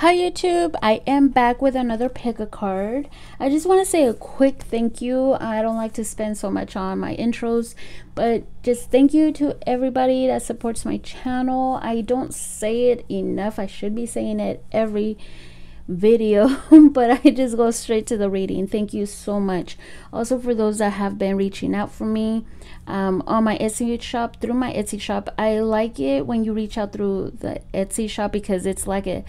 Hi YouTube, I am back with another pick a card. I just want to say a quick thank you. I don't like to spend so much on my intros, but just thank you to everybody that supports my channel. I don't say it enough. I should be saying it every video, but I just go straight to the reading. Thank you so much. Also for those that have been reaching out for me um, on my Etsy shop, through my Etsy shop. I like it when you reach out through the Etsy shop because it's like a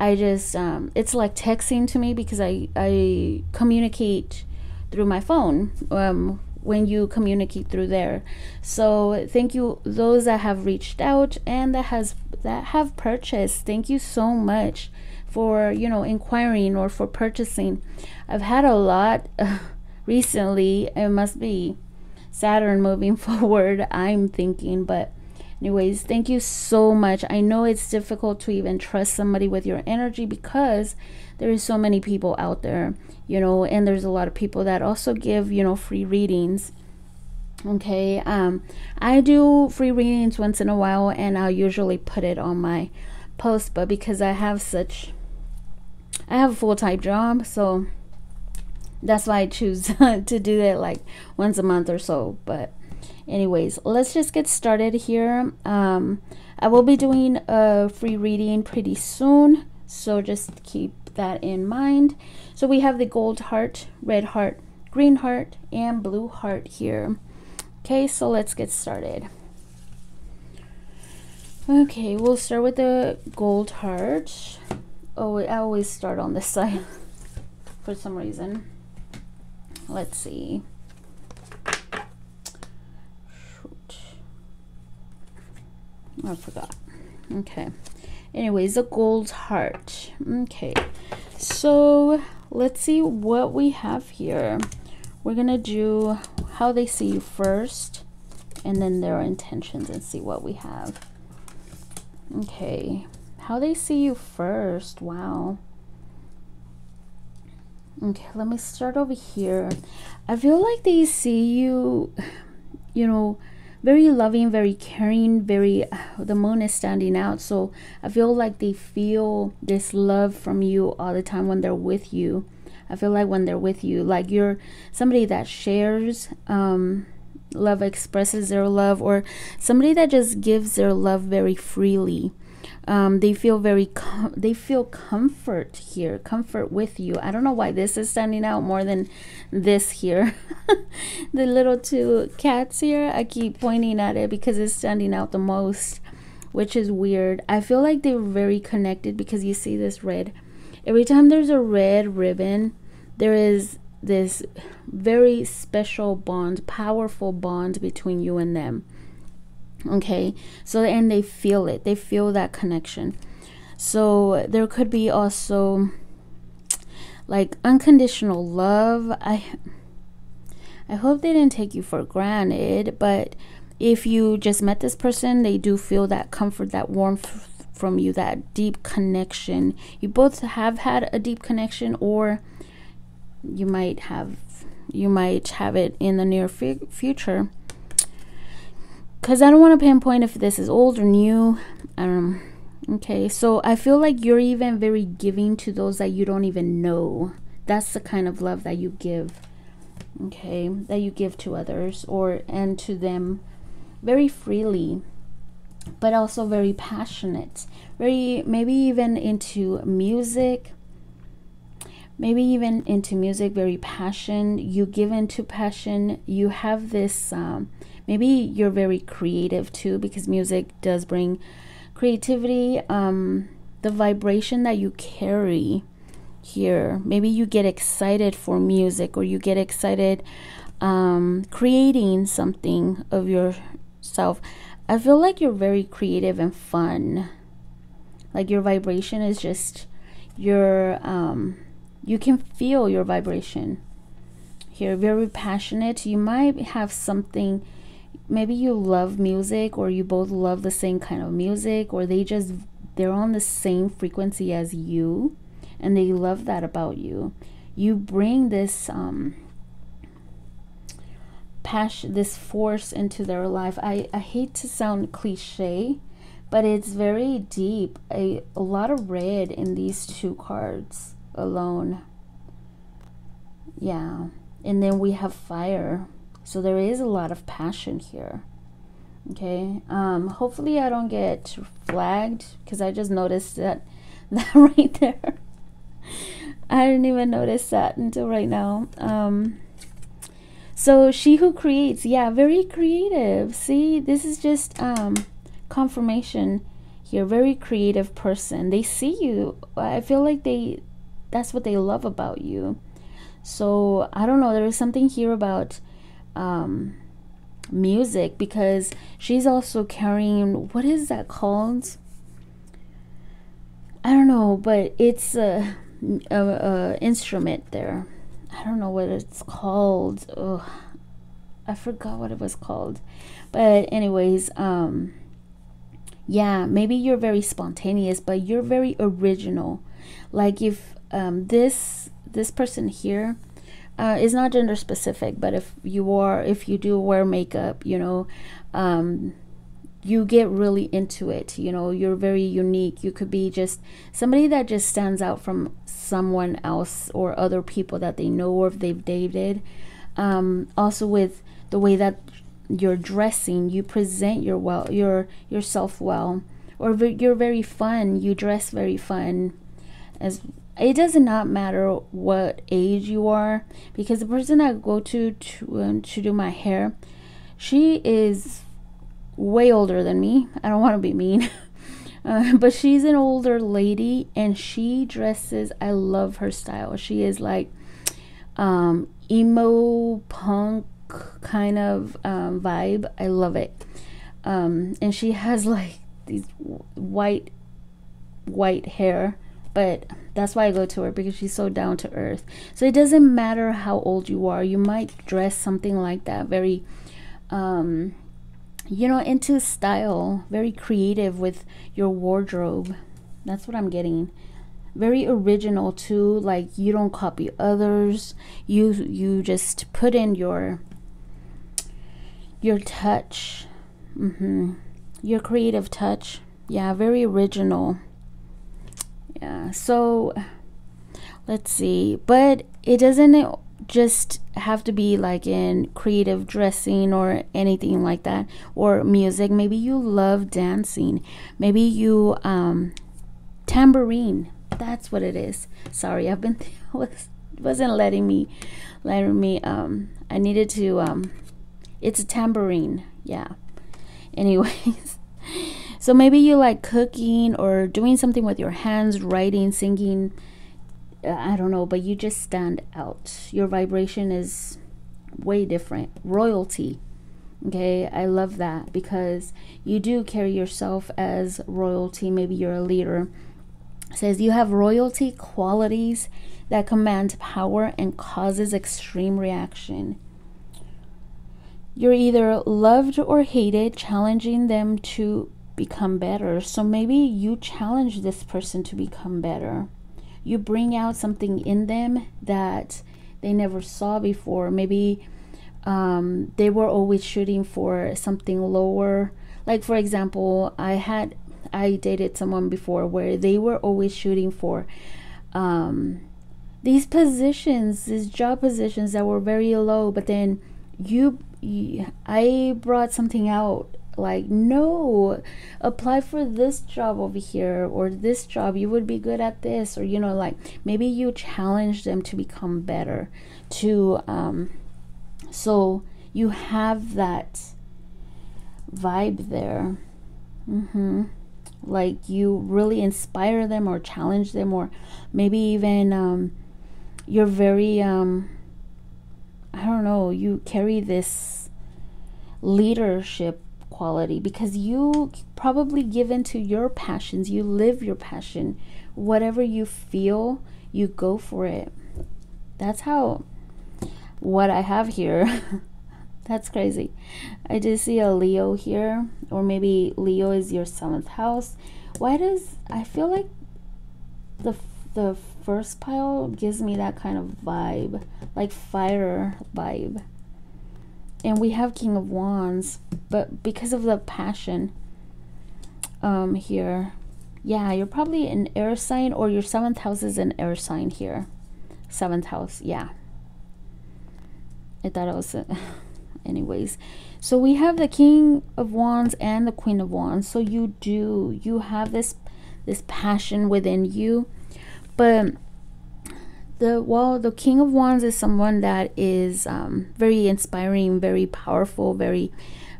I just um, it's like texting to me because I I communicate through my phone um, when you communicate through there. So thank you those that have reached out and that has that have purchased. Thank you so much for you know inquiring or for purchasing. I've had a lot recently. It must be Saturn moving forward. I'm thinking, but Anyways, thank you so much. I know it's difficult to even trust somebody with your energy because there is so many people out there, you know, and there's a lot of people that also give, you know, free readings. Okay, um, I do free readings once in a while, and I'll usually put it on my post, but because I have such, I have a full time job, so that's why I choose to do it like once a month or so. But anyways let's just get started here. Um, I will be doing a free reading pretty soon so just keep that in mind. So we have the gold heart red heart green heart and blue heart here. Okay so let's get started. Okay we'll start with the gold heart. Oh I always start on this side for some reason. Let's see I forgot. Okay. Anyways, a gold heart. Okay. So let's see what we have here. We're going to do how they see you first and then their intentions and see what we have. Okay. How they see you first. Wow. Okay, let me start over here. I feel like they see you, you know, very loving, very caring, very the moon is standing out. So I feel like they feel this love from you all the time when they're with you. I feel like when they're with you, like you're somebody that shares um love expresses their love or somebody that just gives their love very freely um, they feel very they feel comfort here comfort with you. I don't know why this is standing out more than this here. The little two cats here i keep pointing at it because it's standing out the most which is weird. I feel like they're very connected because you see this red. Every time there's a red ribbon there is this very special bond powerful bond between you and them okay? So and they feel it. They feel that connection. So there could be also like unconditional love. I i hope they didn't take you for granted but if you just met this person they do feel that comfort that warmth from you that deep connection. You both have had a deep connection or you might have you might have it in the near future because I don't want to pinpoint if this is old or new. Um, okay, so I feel like you're even very giving to those that you don't even know. That's the kind of love that you give. Okay, that you give to others or and to them very freely, but also very passionate. Very maybe even into music maybe even into music very passion you give into passion you have this um, maybe you're very creative too because music does bring creativity um, the vibration that you carry here. Maybe you get excited for music or you get excited um, creating something of yourself. I feel like you're very creative and fun. Like your vibration is just your um, you can feel your vibration here. Very passionate. You might have something maybe you love music or you both love the same kind of music or they just they're on the same frequency as you and they love that about you you bring this um passion this force into their life. I i hate to sound cliche but it's very deep. A, a lot of red in these two cards alone. Yeah. And then we have fire so there is a lot of passion here okay? Um hopefully i don't get flagged because i just noticed that that right there. I didn't even notice that until right now. Um so she who creates yeah very creative. See this is just um confirmation here. Very creative person. They see you. I feel like they that's what they love about you. So i don't know. There is something here about um music because she's also carrying what is that called? I don't know but it's a, a, a instrument there. I don't know what it's called. Ugh, i forgot what it was called. But anyways um yeah maybe you're very spontaneous but you're very original. Like if um, this this person here uh, is not gender specific but if you are if you do wear makeup you know um, you get really into it you know you're very unique. You could be just somebody that just stands out from someone else or other people that they know or if they've dated. Um, also with the way that you're dressing you present your well your yourself well. Or you're very fun. You dress very fun as it does not matter what age you are because the person I go to to, um, to do my hair she is way older than me I don't want to be mean uh, but she's an older lady and she dresses I love her style she is like um, emo punk kind of um, vibe. I love it. Um, and she has like these white, white hair. But that's why I go to her because she's so down to earth. So it doesn't matter how old you are. You might dress something like that, very, um, you know, into style, very creative with your wardrobe. That's what I'm getting very original too like you don't copy others you you just put in your your touch mm-hmm. your creative touch yeah very original yeah so let's see but it doesn't just have to be like in creative dressing or anything like that or music maybe you love dancing maybe you um tambourine that's what it is sorry i've been was wasn't letting me letting me um i needed to um it's a tambourine. Yeah. Anyways. so maybe you like cooking or doing something with your hands, writing, singing. Uh, I don't know, but you just stand out. Your vibration is way different. Royalty. Okay, I love that because you do carry yourself as royalty. Maybe you're a leader. It says you have royalty qualities that command power and causes extreme reaction. You're either loved or hated, challenging them to become better. So maybe you challenge this person to become better. You bring out something in them that they never saw before. Maybe um, they were always shooting for something lower. Like, for example, I had, I dated someone before where they were always shooting for um, these positions, these job positions that were very low, but then you I brought something out like no apply for this job over here or this job. You would be good at this or you know like maybe you challenge them to become better to um so you have that vibe there. Mm-hmm. Like you really inspire them or challenge them or maybe even um you're very um I don't know, you carry this leadership quality because you probably give into your passions, you live your passion. Whatever you feel, you go for it. That's how what I have here. That's crazy. I just see a Leo here, or maybe Leo is your seventh house. Why does I feel like the the first pile gives me that kind of vibe, like fire vibe. And we have King of Wands, but because of the passion, um, here. Yeah, you're probably an air sign or your seventh house is an air sign here. Seventh house, yeah. I thought it was, uh, anyways. So we have the King of Wands and the Queen of Wands. So you do, you have this, this passion within you. But the, well, the King of Wands is someone that is um, very inspiring, very powerful, very,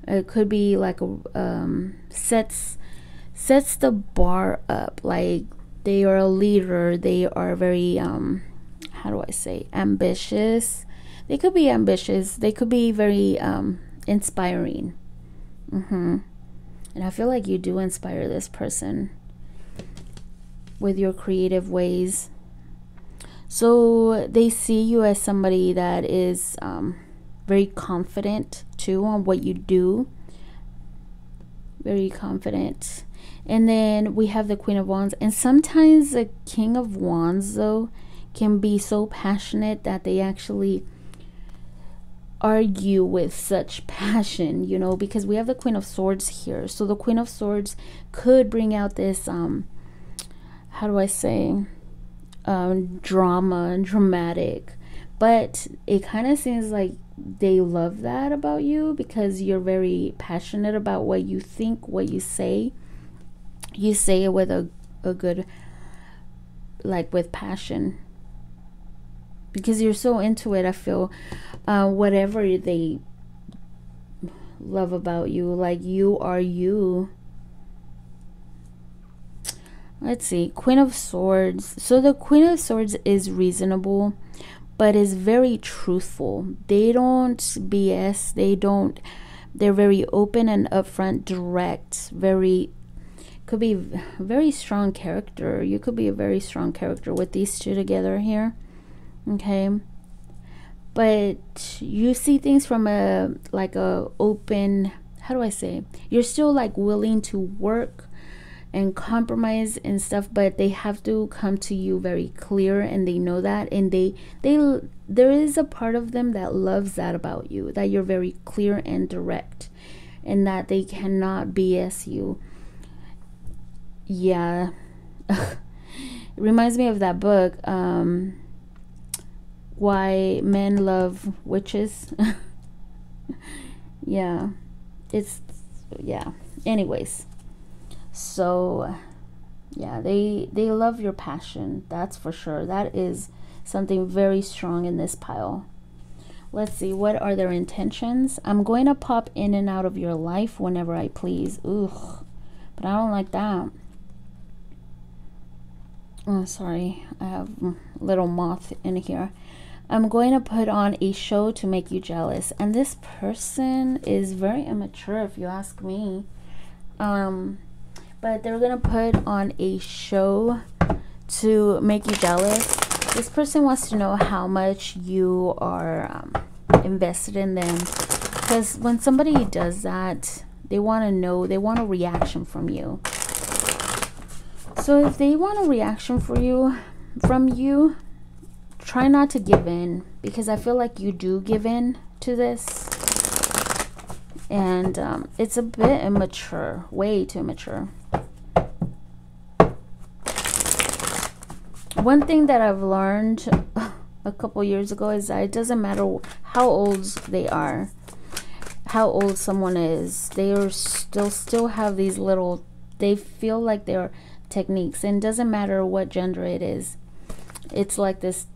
it could be like a, um, sets, sets the bar up. Like they are a leader. They are very, um, how do I say, ambitious. They could be ambitious. They could be very, um, inspiring. Mm-hmm. And I feel like you do inspire this person with your creative ways. So they see you as somebody that is um, very confident too on what you do. Very confident. And then we have the Queen of Wands. And sometimes the King of Wands, though, can be so passionate that they actually argue with such passion, you know, because we have the Queen of Swords here. So the Queen of Swords could bring out this, um, how do I say, um, drama and dramatic. But it kind of seems like they love that about you because you're very passionate about what you think, what you say. You say it with a, a good, like with passion because you're so into it. I feel uh, whatever they love about you, like you are you. Let's see, Queen of Swords. So the Queen of Swords is reasonable, but is very truthful. They don't BS. They don't. They're very open and upfront, direct. Very could be very strong character. You could be a very strong character with these two together here okay but you see things from a like a open how do i say you're still like willing to work and compromise and stuff but they have to come to you very clear and they know that and they they there is a part of them that loves that about you that you're very clear and direct and that they cannot bs you yeah it reminds me of that book um why men love witches. yeah, it's yeah. Anyways, so yeah, they they love your passion. That's for sure. That is something very strong in this pile. Let's see, what are their intentions? I'm going to pop in and out of your life whenever I please. Ugh, but I don't like that. Oh, sorry, I have a little moth in here. I'm going to put on a show to make you jealous. And this person is very immature, if you ask me. Um, but they're to put on a show to make you jealous. This person wants to know how much you are um, invested in them. Because when somebody does that, they want to know, they want a reaction from you. So if they want a reaction for you, from you, try not to give in because I feel like you do give in to this. And um, it's a bit immature, way too immature. One thing that I've learned a couple years ago is that it doesn't matter how old they are, how old someone is, they are still still have these little, they feel like they're techniques and doesn't matter what gender it is. It's like this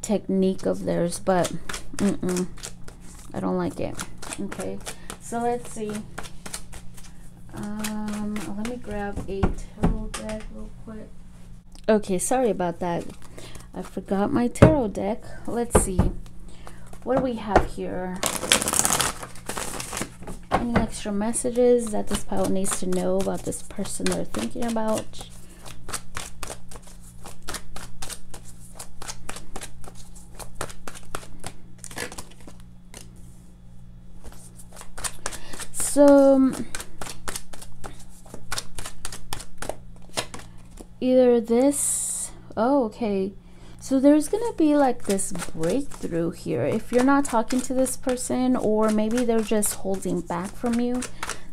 technique of theirs, but mm -mm, I don't like it. Okay, so let's see. Um, let me grab a tarot deck real quick. Okay, sorry about that. I forgot my tarot deck. Let's see. What do we have here? Any extra messages that this pile needs to know about this person they're thinking about? so either this oh okay. So there's gonna be like this breakthrough here. If you're not talking to this person or maybe they're just holding back from you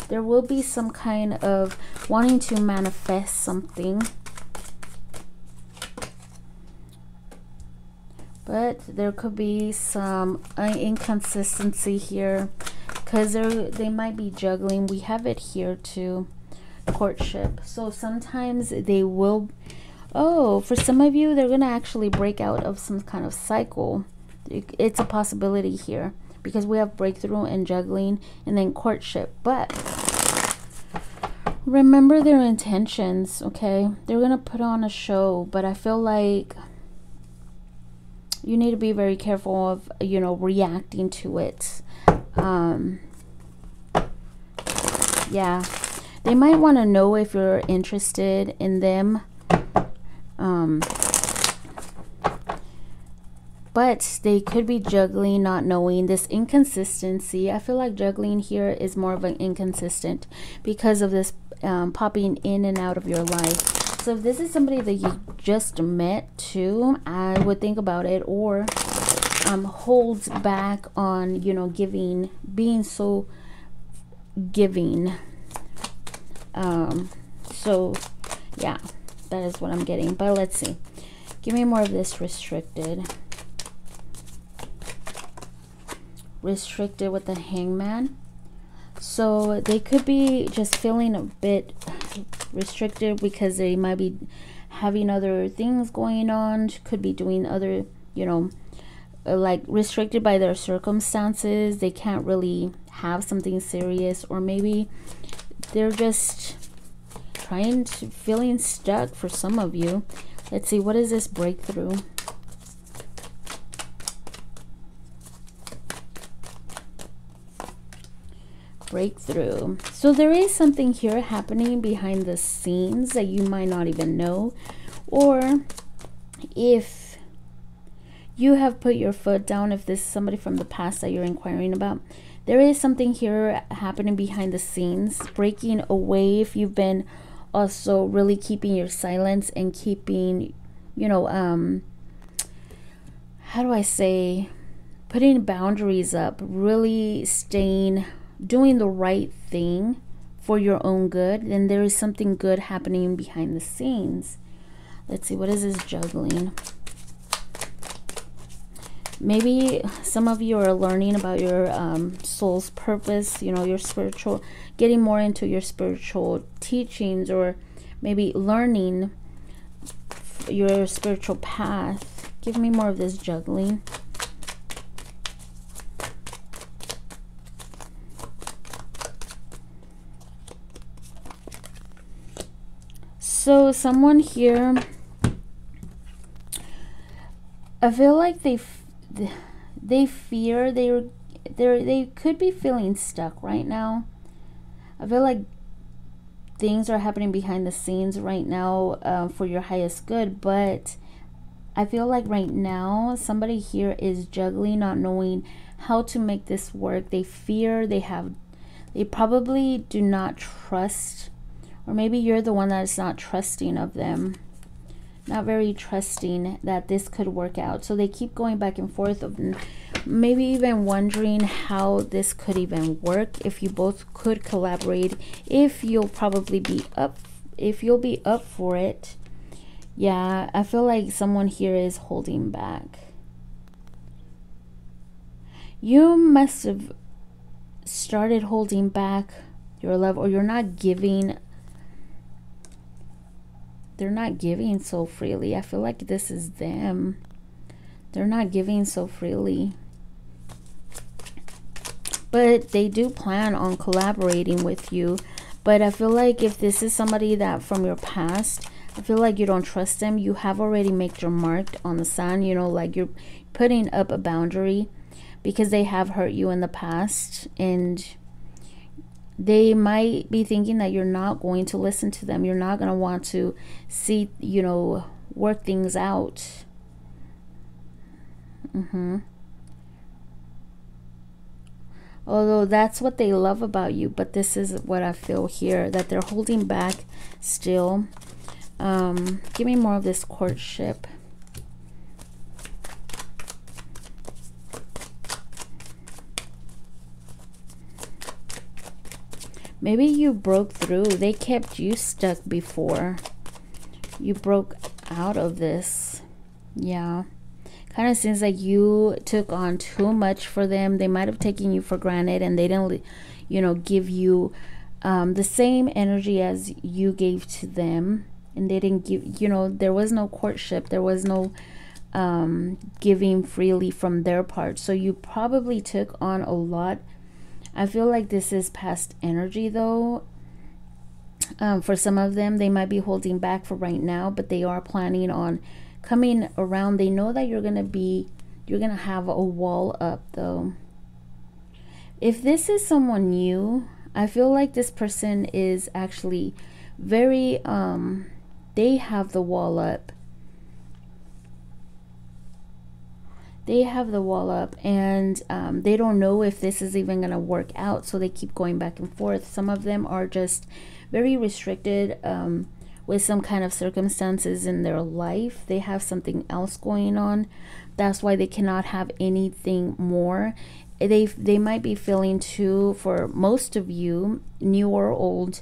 there will be some kind of wanting to manifest something. But there could be some inconsistency here because they they might be juggling. We have it here too courtship. So sometimes they will oh for some of you they're gonna actually break out of some kind of cycle. It's a possibility here because we have breakthrough and juggling and then courtship. But remember their intentions okay? They're gonna put on a show but i feel like you need to be very careful of you know reacting to it. Um yeah they might want to know if you're interested in them um but they could be juggling not knowing this inconsistency i feel like juggling here is more of an inconsistent because of this um, popping in and out of your life so if this is somebody that you just met too, I would think about it or um, holds back on, you know, giving, being so giving. Um, so yeah, that is what I'm getting. But let's see. Give me more of this restricted. Restricted with the hangman. So they could be just feeling a bit restricted because they might be having other things going on could be doing other you know uh, like restricted by their circumstances they can't really have something serious or maybe they're just trying to feeling stuck for some of you let's see what is this breakthrough breakthrough. So there is something here happening behind the scenes that you might not even know. Or if you have put your foot down, if this is somebody from the past that you're inquiring about, there is something here happening behind the scenes, breaking away if you've been also really keeping your silence and keeping, you know, um, how do I say, putting boundaries up, really staying doing the right thing for your own good, then there is something good happening behind the scenes. Let's see, what is this juggling? Maybe some of you are learning about your um, soul's purpose, you know, your spiritual, getting more into your spiritual teachings or maybe learning your spiritual path. Give me more of this juggling. So someone here, I feel like they they fear they they they could be feeling stuck right now. I feel like things are happening behind the scenes right now uh, for your highest good, but I feel like right now somebody here is juggling, not knowing how to make this work. They fear, they have, they probably do not trust or maybe you're the one that is not trusting of them. Not very trusting that this could work out. So they keep going back and forth of maybe even wondering how this could even work. If you both could collaborate. If you'll probably be up if you'll be up for it. Yeah, I feel like someone here is holding back. You must have started holding back your love or you're not giving they're not giving so freely. I feel like this is them. They're not giving so freely. But they do plan on collaborating with you. But I feel like if this is somebody that from your past, I feel like you don't trust them. You have already made your mark on the sun. You know, like you're putting up a boundary because they have hurt you in the past. And they might be thinking that you're not going to listen to them. You're not going to want to see, you know, work things out. Mm-hmm. Although that's what they love about you, but this is what I feel here that they're holding back still. Um, give me more of this courtship. Maybe you broke through. They kept you stuck before. You broke out of this. Yeah. Kind of seems like you took on too much for them. They might have taken you for granted and they didn't you know give you um, the same energy as you gave to them. And they didn't give you know there was no courtship. There was no um, giving freely from their part. So you probably took on a lot i feel like this is past energy though. Um, for some of them they might be holding back for right now but they are planning on coming around. They know that you're gonna be you're gonna have a wall up though. If this is someone new I feel like this person is actually very, um, they have the wall up. They have the wall up and um, they don't know if this is even going to work out. So they keep going back and forth. Some of them are just very restricted um, with some kind of circumstances in their life. They have something else going on. That's why they cannot have anything more they they might be feeling too for most of you new or old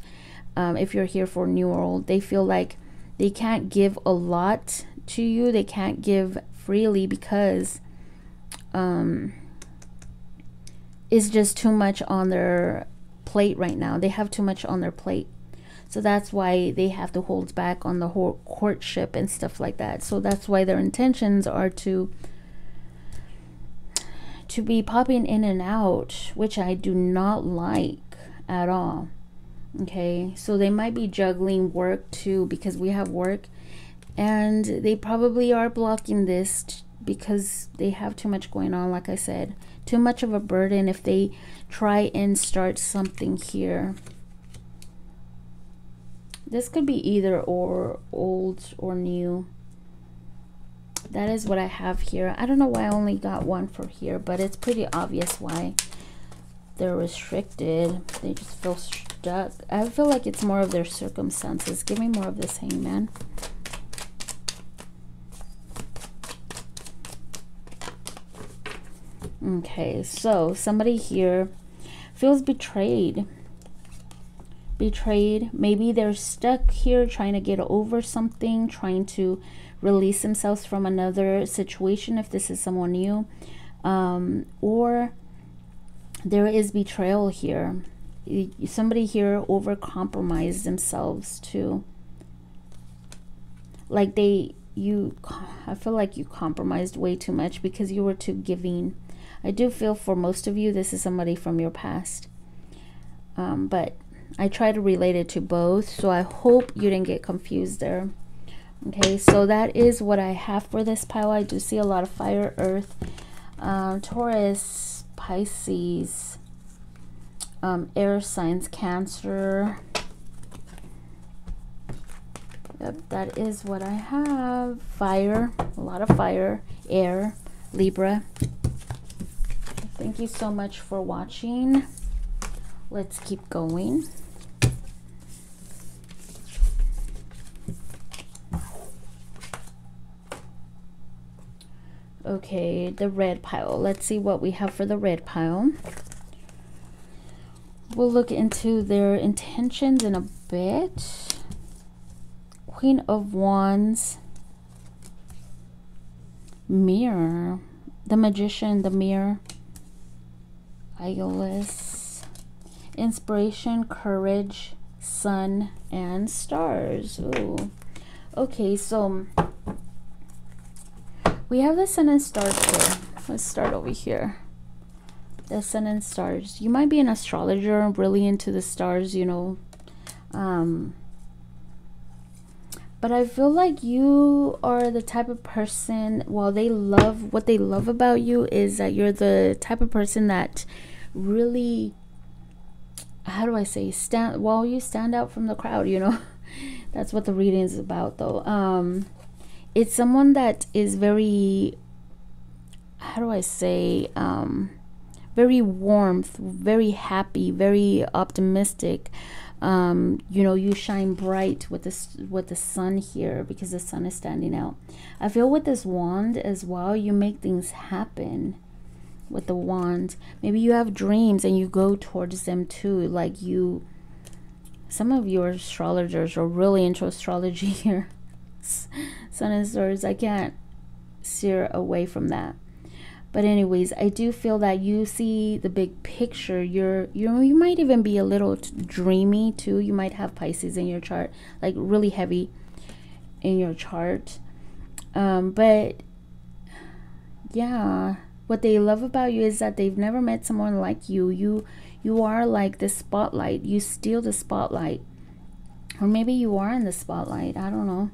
um, if you're here for new or old they feel like they can't give a lot to you they can't give freely because um, it's just too much on their plate right now. They have too much on their plate. So that's why they have to hold back on the whole courtship and stuff like that. So that's why their intentions are to to be popping in and out, which I do not like at all. Okay, so they might be juggling work too because we have work, and they probably are blocking this because they have too much going on. Like I said, too much of a burden if they try and start something here. This could be either or old or new that is what I have here. I don't know why I only got one for here, but it's pretty obvious why they're restricted. They just feel stuck. I feel like it's more of their circumstances. Give me more of this hangman. Okay, so somebody here feels betrayed. Betrayed. Maybe they're stuck here trying to get over something, trying to release themselves from another situation if this is someone new um, or there is betrayal here somebody here over compromised themselves too like they you i feel like you compromised way too much because you were too giving i do feel for most of you this is somebody from your past. Um, but i try to relate it to both so i hope you didn't get confused there. Okay so that is what i have for this pile. I do see a lot of fire earth um, taurus pisces um, air signs cancer. Yep that is what i have. Fire a lot of fire air libra thank you so much for watching let's keep going Okay, the red pile. Let's see what we have for the red pile. We'll look into their intentions in a bit. Queen of Wands. Mirror. The Magician, the Mirror. Aeolus. Inspiration, Courage, Sun, and Stars. Ooh. Okay, so we have the sun and stars here. Let's start over here. The sun and stars. You might be an astrologer, really into the stars, you know. Um, but I feel like you are the type of person, while they love, what they love about you is that you're the type of person that really, how do I say, stand, while you stand out from the crowd, you know. That's what the reading is about though. Um, it's someone that is very how do I say um, very warmth, very happy, very optimistic. Um, you know, you shine bright with this with the sun here because the sun is standing out. I feel with this wand as well, you make things happen with the wand. Maybe you have dreams and you go towards them too, like you some of your astrologers are really into astrology here. Sun and stars, I can't steer away from that. But anyways, I do feel that you see the big picture. You're you you might even be a little dreamy too. You might have Pisces in your chart, like really heavy in your chart. Um, but yeah, what they love about you is that they've never met someone like you. You you are like the spotlight. You steal the spotlight. Or maybe you are in the spotlight. I don't know.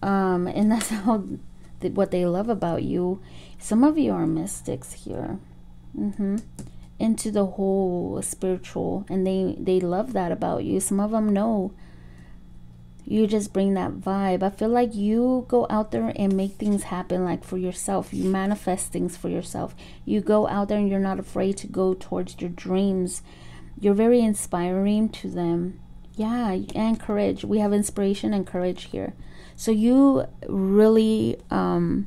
Um, and that's how what they love about you. Some of you are mystics here. Mm-hmm. Into the whole spiritual. And they, they love that about you. Some of them know you just bring that vibe. I feel like you go out there and make things happen like for yourself. You manifest things for yourself. You go out there and you're not afraid to go towards your dreams. You're very inspiring to them. Yeah, and courage. We have inspiration and courage here. So you really um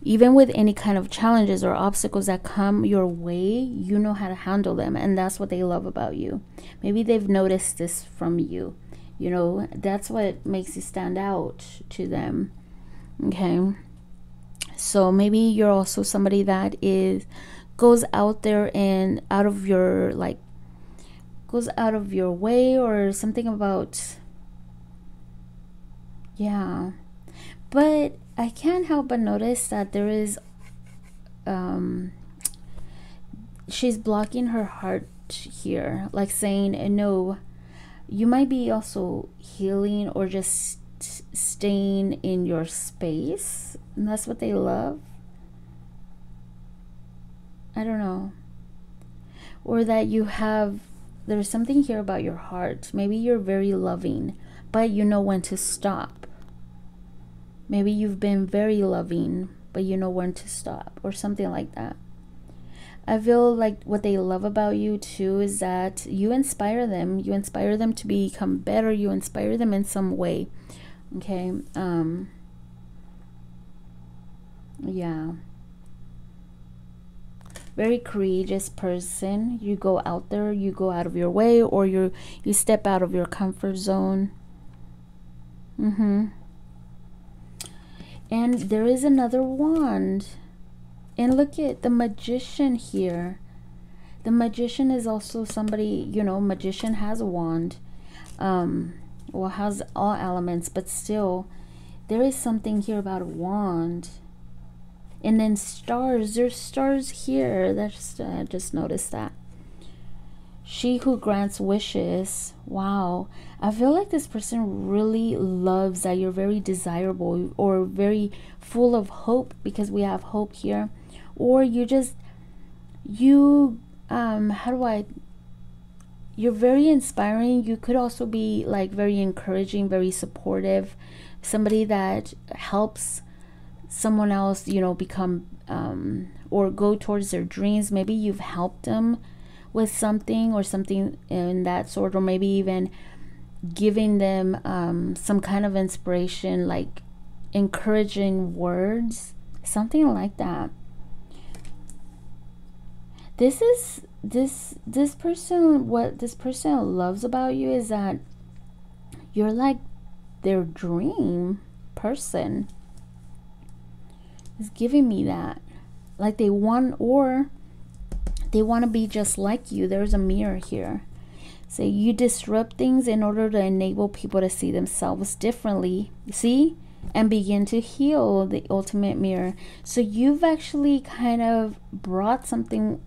even with any kind of challenges or obstacles that come your way, you know how to handle them and that's what they love about you. Maybe they've noticed this from you you know that's what makes you stand out to them okay? So maybe you're also somebody that is goes out there and out of your like goes out of your way or something about yeah. But i can't help but notice that there is um she's blocking her heart here like saying no you might be also healing or just staying in your space and that's what they love. I don't know. Or that you have there's something here about your heart. Maybe you're very loving but you know when to stop. Maybe you've been very loving but you know when to stop or something like that I feel like what they love about you too is that you inspire them. You inspire them to become better. You inspire them in some way. Okay. Um, yeah. Very courageous person. You go out there, you go out of your way, or you you step out of your comfort zone. Mm-hmm. And there is another wand. And look at the magician here. The magician is also somebody, you know, magician has a wand. Um, well, has all elements, but still, there is something here about a wand. And then stars, there's stars here. That's uh, just noticed that. She who grants wishes. Wow. I feel like this person really loves that you're very desirable or very full of hope because we have hope here. Or you just you um how do i you're very inspiring. You could also be like very encouraging very supportive somebody that helps someone else you know become um, or go towards their dreams. Maybe you've helped them with something or something in that sort or maybe even giving them um, some kind of inspiration like encouraging words something like that. This is this this person what this person loves about you is that you're like their dream person. Is giving me that. Like they want or they want to be just like you. There's a mirror here so you disrupt things in order to enable people to see themselves differently see and begin to heal the ultimate mirror. So you've actually kind of brought something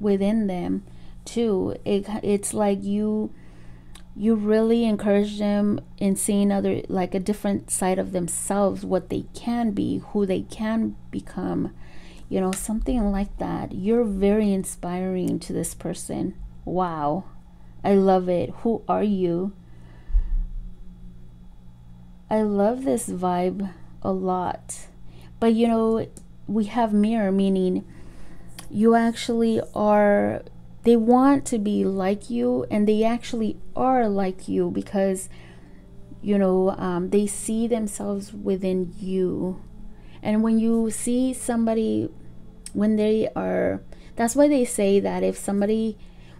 within them too. It, it's like you you really encourage them in seeing other like a different side of themselves what they can be who they can become you know something like that. You're very inspiring to this person. Wow i love it. Who are you? I love this vibe a lot. But you know we have mirror meaning you actually are they want to be like you and they actually are like you because you know um, they see themselves within you. And when you see somebody when they are that's why they say that if somebody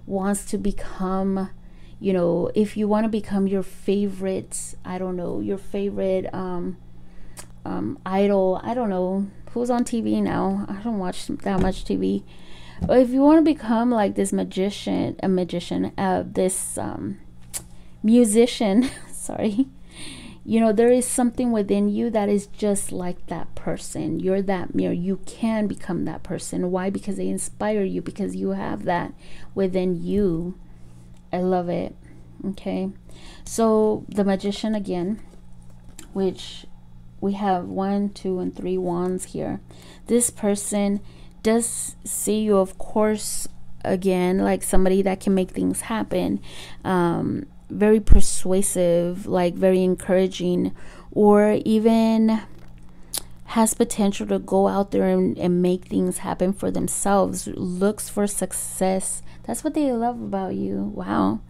wants to become you know if you want to become your favorite i don't know your favorite um, um, idol i don't know who's on tv now? I don't watch that much tv but if you want to become like this magician a magician uh, this um, musician sorry you know there is something within you that is just like that person you're that mirror you can become that person why because they inspire you because you have that within you I love it. Okay. So the magician again, which we have one, two, and three wands here. This person does see you, of course, again, like somebody that can make things happen. Um, very persuasive, like very encouraging, or even has potential to go out there and, and make things happen for themselves, looks for success that's what they love about you. Wow.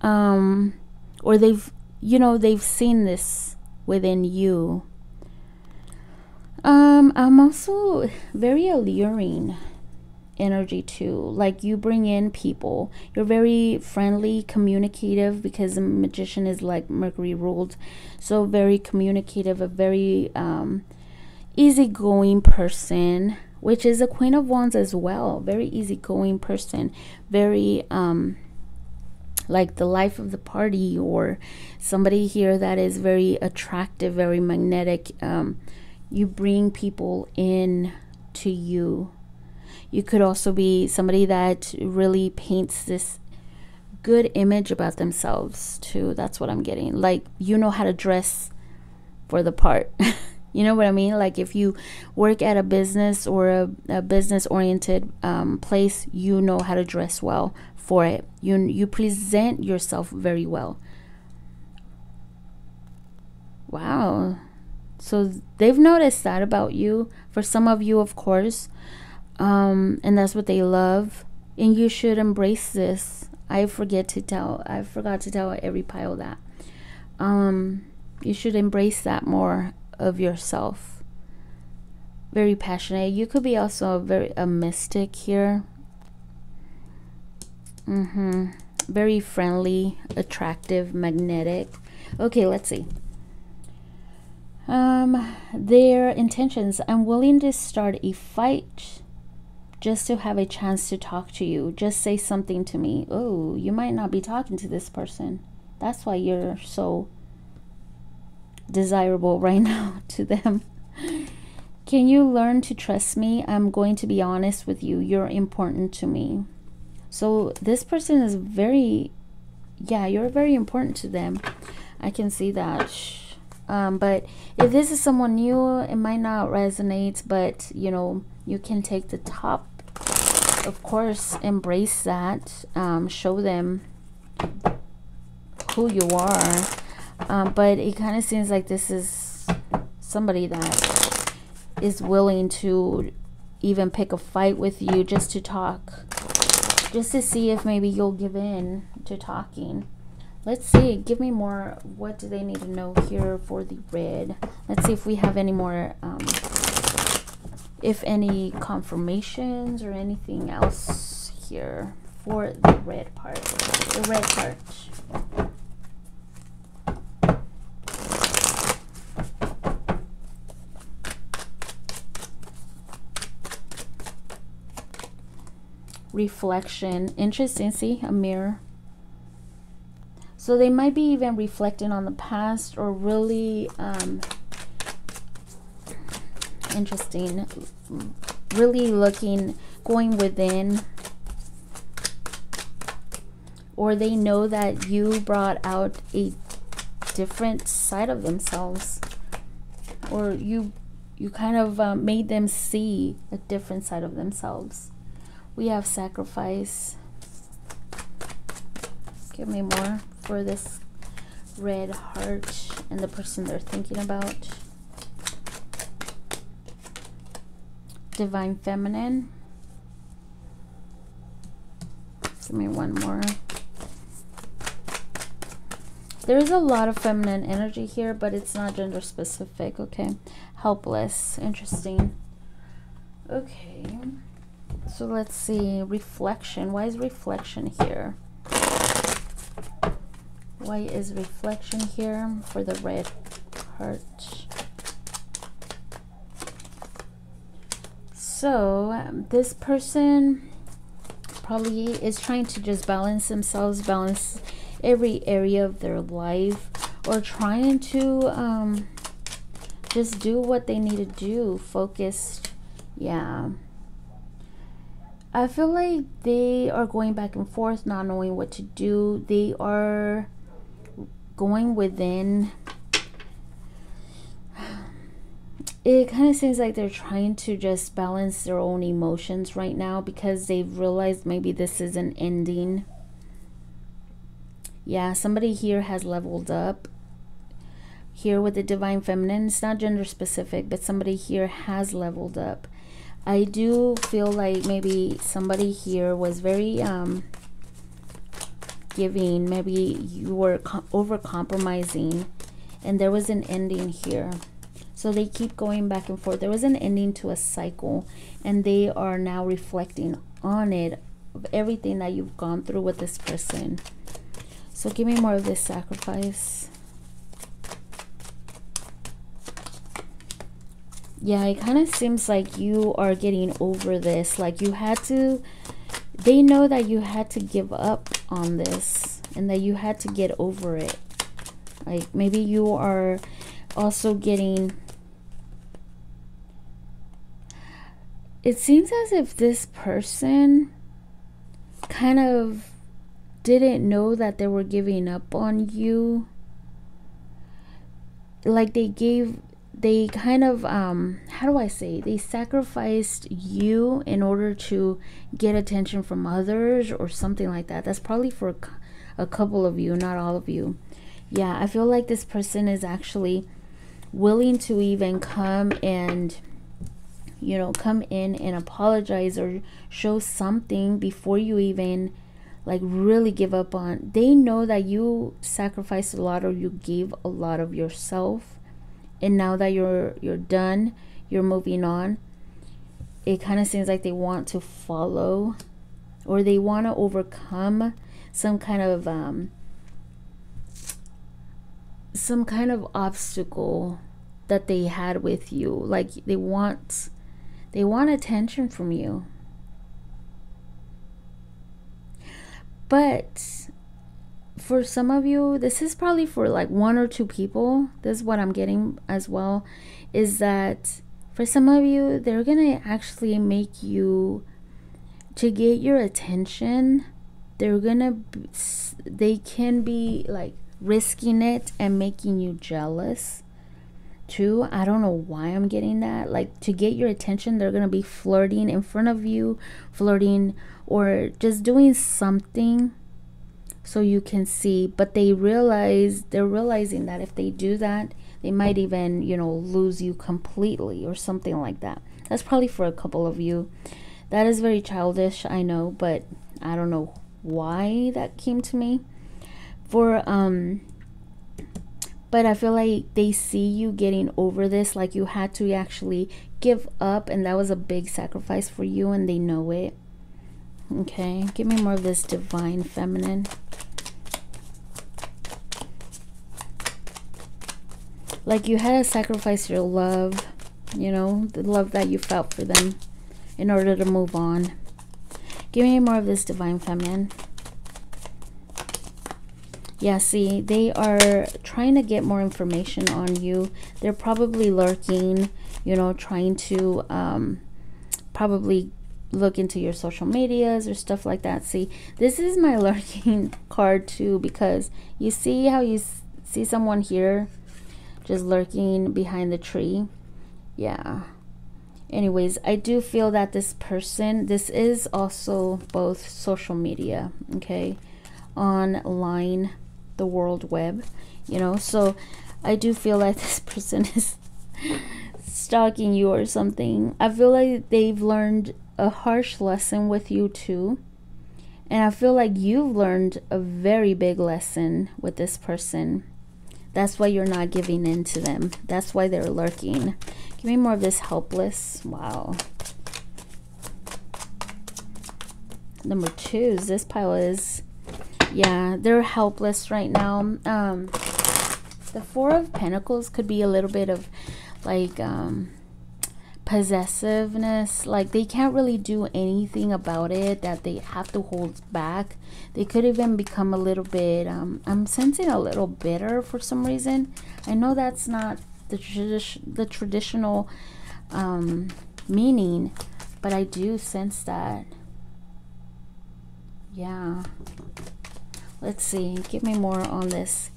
Um, or they've, you know, they've seen this within you. Um, I'm also very alluring energy too. Like you bring in people. You're very friendly, communicative because the magician is like Mercury ruled. So very communicative, a very um easygoing person which is a Queen of Wands as well. Very easygoing person, very um, like the life of the party, or somebody here that is very attractive, very magnetic. Um, you bring people in to you. You could also be somebody that really paints this good image about themselves too. That's what I'm getting. Like you know how to dress for the part. You know what I mean? Like if you work at a business or a, a business oriented um, place, you know how to dress well for it. You you present yourself very well. Wow. So they've noticed that about you. For some of you, of course, um, and that's what they love. And you should embrace this. I forget to tell. I forgot to tell every pile that. Um, you should embrace that more of yourself. Very passionate. You could be also a very a mystic here. Mm-hmm. Very friendly, attractive, magnetic. Okay, let's see. Um, their intentions. I'm willing to start a fight just to have a chance to talk to you. Just say something to me. Oh, you might not be talking to this person. That's why you're so desirable right now to them. Can you learn to trust me? I'm going to be honest with you. You're important to me. So this person is very, yeah, you're very important to them. I can see that. Um, but if this is someone new, it might not resonate, but you know, you can take the top. Of course, embrace that. Um, show them who you are um, but it kind of seems like this is somebody that is willing to even pick a fight with you just to talk. Just to see if maybe you'll give in to talking. Let's see. Give me more. What do they need to know here for the red? Let's see if we have any more, um, if any confirmations or anything else here for the red part. The red part. reflection. Interesting, see, a mirror. So they might be even reflecting on the past or really um, interesting, really looking, going within. Or they know that you brought out a different side of themselves. Or you you kind of um, made them see a different side of themselves. We have sacrifice. Give me more for this red heart and the person they're thinking about. Divine Feminine. Give me one more. There is a lot of feminine energy here, but it's not gender specific, okay? Helpless. Interesting. Okay. So let's see, reflection. Why is reflection here? Why is reflection here for the red heart? So um, this person probably is trying to just balance themselves, balance every area of their life, or trying to um, just do what they need to do. Focused, yeah. I feel like they are going back and forth, not knowing what to do. They are going within it kind of seems like they're trying to just balance their own emotions right now because they've realized maybe this is an ending. Yeah, somebody here has leveled up. Here with the Divine Feminine, it's not gender specific, but somebody here has leveled up. I do feel like maybe somebody here was very um, giving. Maybe you were over compromising and there was an ending here so they keep going back and forth. There was an ending to a cycle, and they are now reflecting on it, of everything that you've gone through with this person. So give me more of this sacrifice. Yeah, it kind of seems like you are getting over this. Like you had to, they know that you had to give up on this and that you had to get over it. Like maybe you are also getting it seems as if this person kind of didn't know that they were giving up on you. Like they gave they kind of um how do i say they sacrificed you in order to get attention from others or something like that. That's probably for a couple of you not all of you. Yeah i feel like this person is actually willing to even come and you know, come in and apologize or show something before you even like really give up on. They know that you sacrificed a lot or you gave a lot of yourself. And now that you're you're done, you're moving on. It kind of seems like they want to follow or they want to overcome some kind of um some kind of obstacle that they had with you like they want they want attention from you. But for some of you, this is probably for like one or two people. This is what I'm getting as well. Is that for some of you, they're going to actually make you to get your attention. They're going to, they can be like risking it and making you jealous too. I don't know why I'm getting that. Like to get your attention, they're going to be flirting in front of you, flirting or just doing something so you can see. But they realize, they're realizing that if they do that, they might even, you know, lose you completely or something like that. That's probably for a couple of you. That is very childish, I know, but I don't know why that came to me. For um but I feel like they see you getting over this, like you had to actually give up, and that was a big sacrifice for you, and they know it. Okay, give me more of this divine feminine. Like you had to sacrifice your love, you know, the love that you felt for them in order to move on. Give me more of this divine feminine yeah see they are trying to get more information on you. They're probably lurking you know trying to um, probably look into your social medias or stuff like that. See this is my lurking card too because you see how you see someone here just lurking behind the tree? Yeah. Anyways i do feel that this person this is also both social media okay online the world web you know? So i do feel like this person is stalking you or something. I feel like they've learned a harsh lesson with you too. And i feel like you've learned a very big lesson with this person. That's why you're not giving in to them. That's why they're lurking. Give me more of this helpless. Wow. Number two is this pile is yeah they're helpless right now. Um the four of pentacles could be a little bit of like um possessiveness. Like they can't really do anything about it that they have to hold back. They could even become a little bit um i'm sensing a little bitter for some reason. I know that's not the tradition the traditional um meaning but i do sense that. Yeah let's see give me more on this.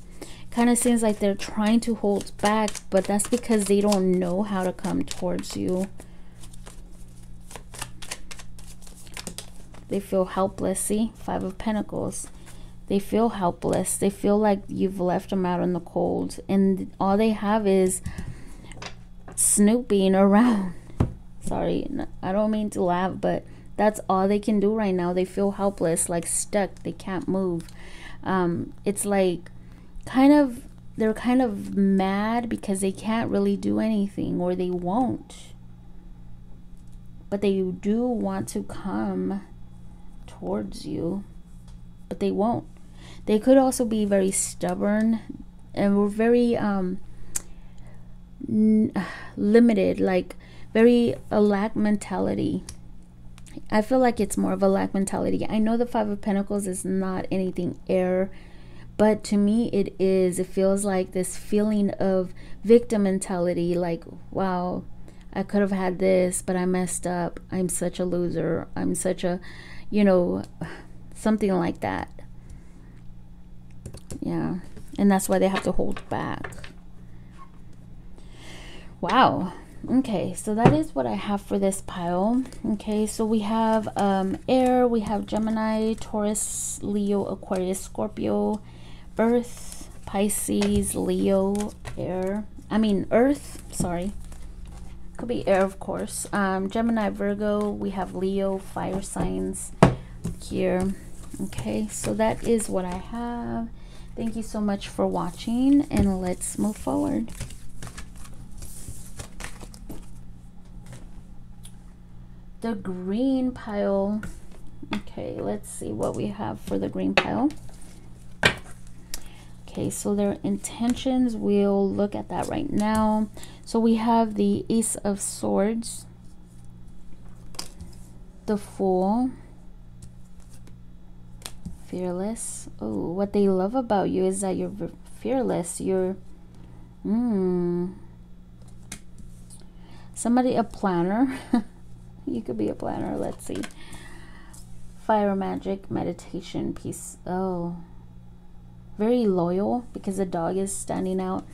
Kind of seems like they're trying to hold back but that's because they don't know how to come towards you. They feel helpless see? Five of pentacles. They feel helpless. They feel like you've left them out in the cold and all they have is snooping around. Sorry i don't mean to laugh but that's all they can do right now. They feel helpless like stuck. They can't move um, it's like kind of they're kind of mad because they can't really do anything or they won't. But they do want to come towards you but they won't. They could also be very stubborn and we're very um limited like very a lack mentality i feel like it's more of a lack mentality. I know the five of pentacles is not anything air but to me it is. It feels like this feeling of victim mentality like wow i could have had this but i messed up. I'm such a loser. I'm such a you know something like that. Yeah. And that's why they have to hold back. Wow okay so that is what i have for this pile okay so we have um air we have gemini taurus leo aquarius scorpio Earth, Pisces, Leo, Air. I mean, Earth, sorry. Could be air, of course. Um, Gemini, Virgo, we have Leo, fire signs here. Okay, so that is what I have. Thank you so much for watching, and let's move forward. The green pile. Okay, let's see what we have for the green pile. Okay, so their intentions, we'll look at that right now. So we have the Ace of Swords, the Fool, fearless. Oh, what they love about you is that you're fearless. You're, hmm, somebody, a planner. you could be a planner. Let's see. Fire magic, meditation, peace. Oh, very loyal because the dog is standing out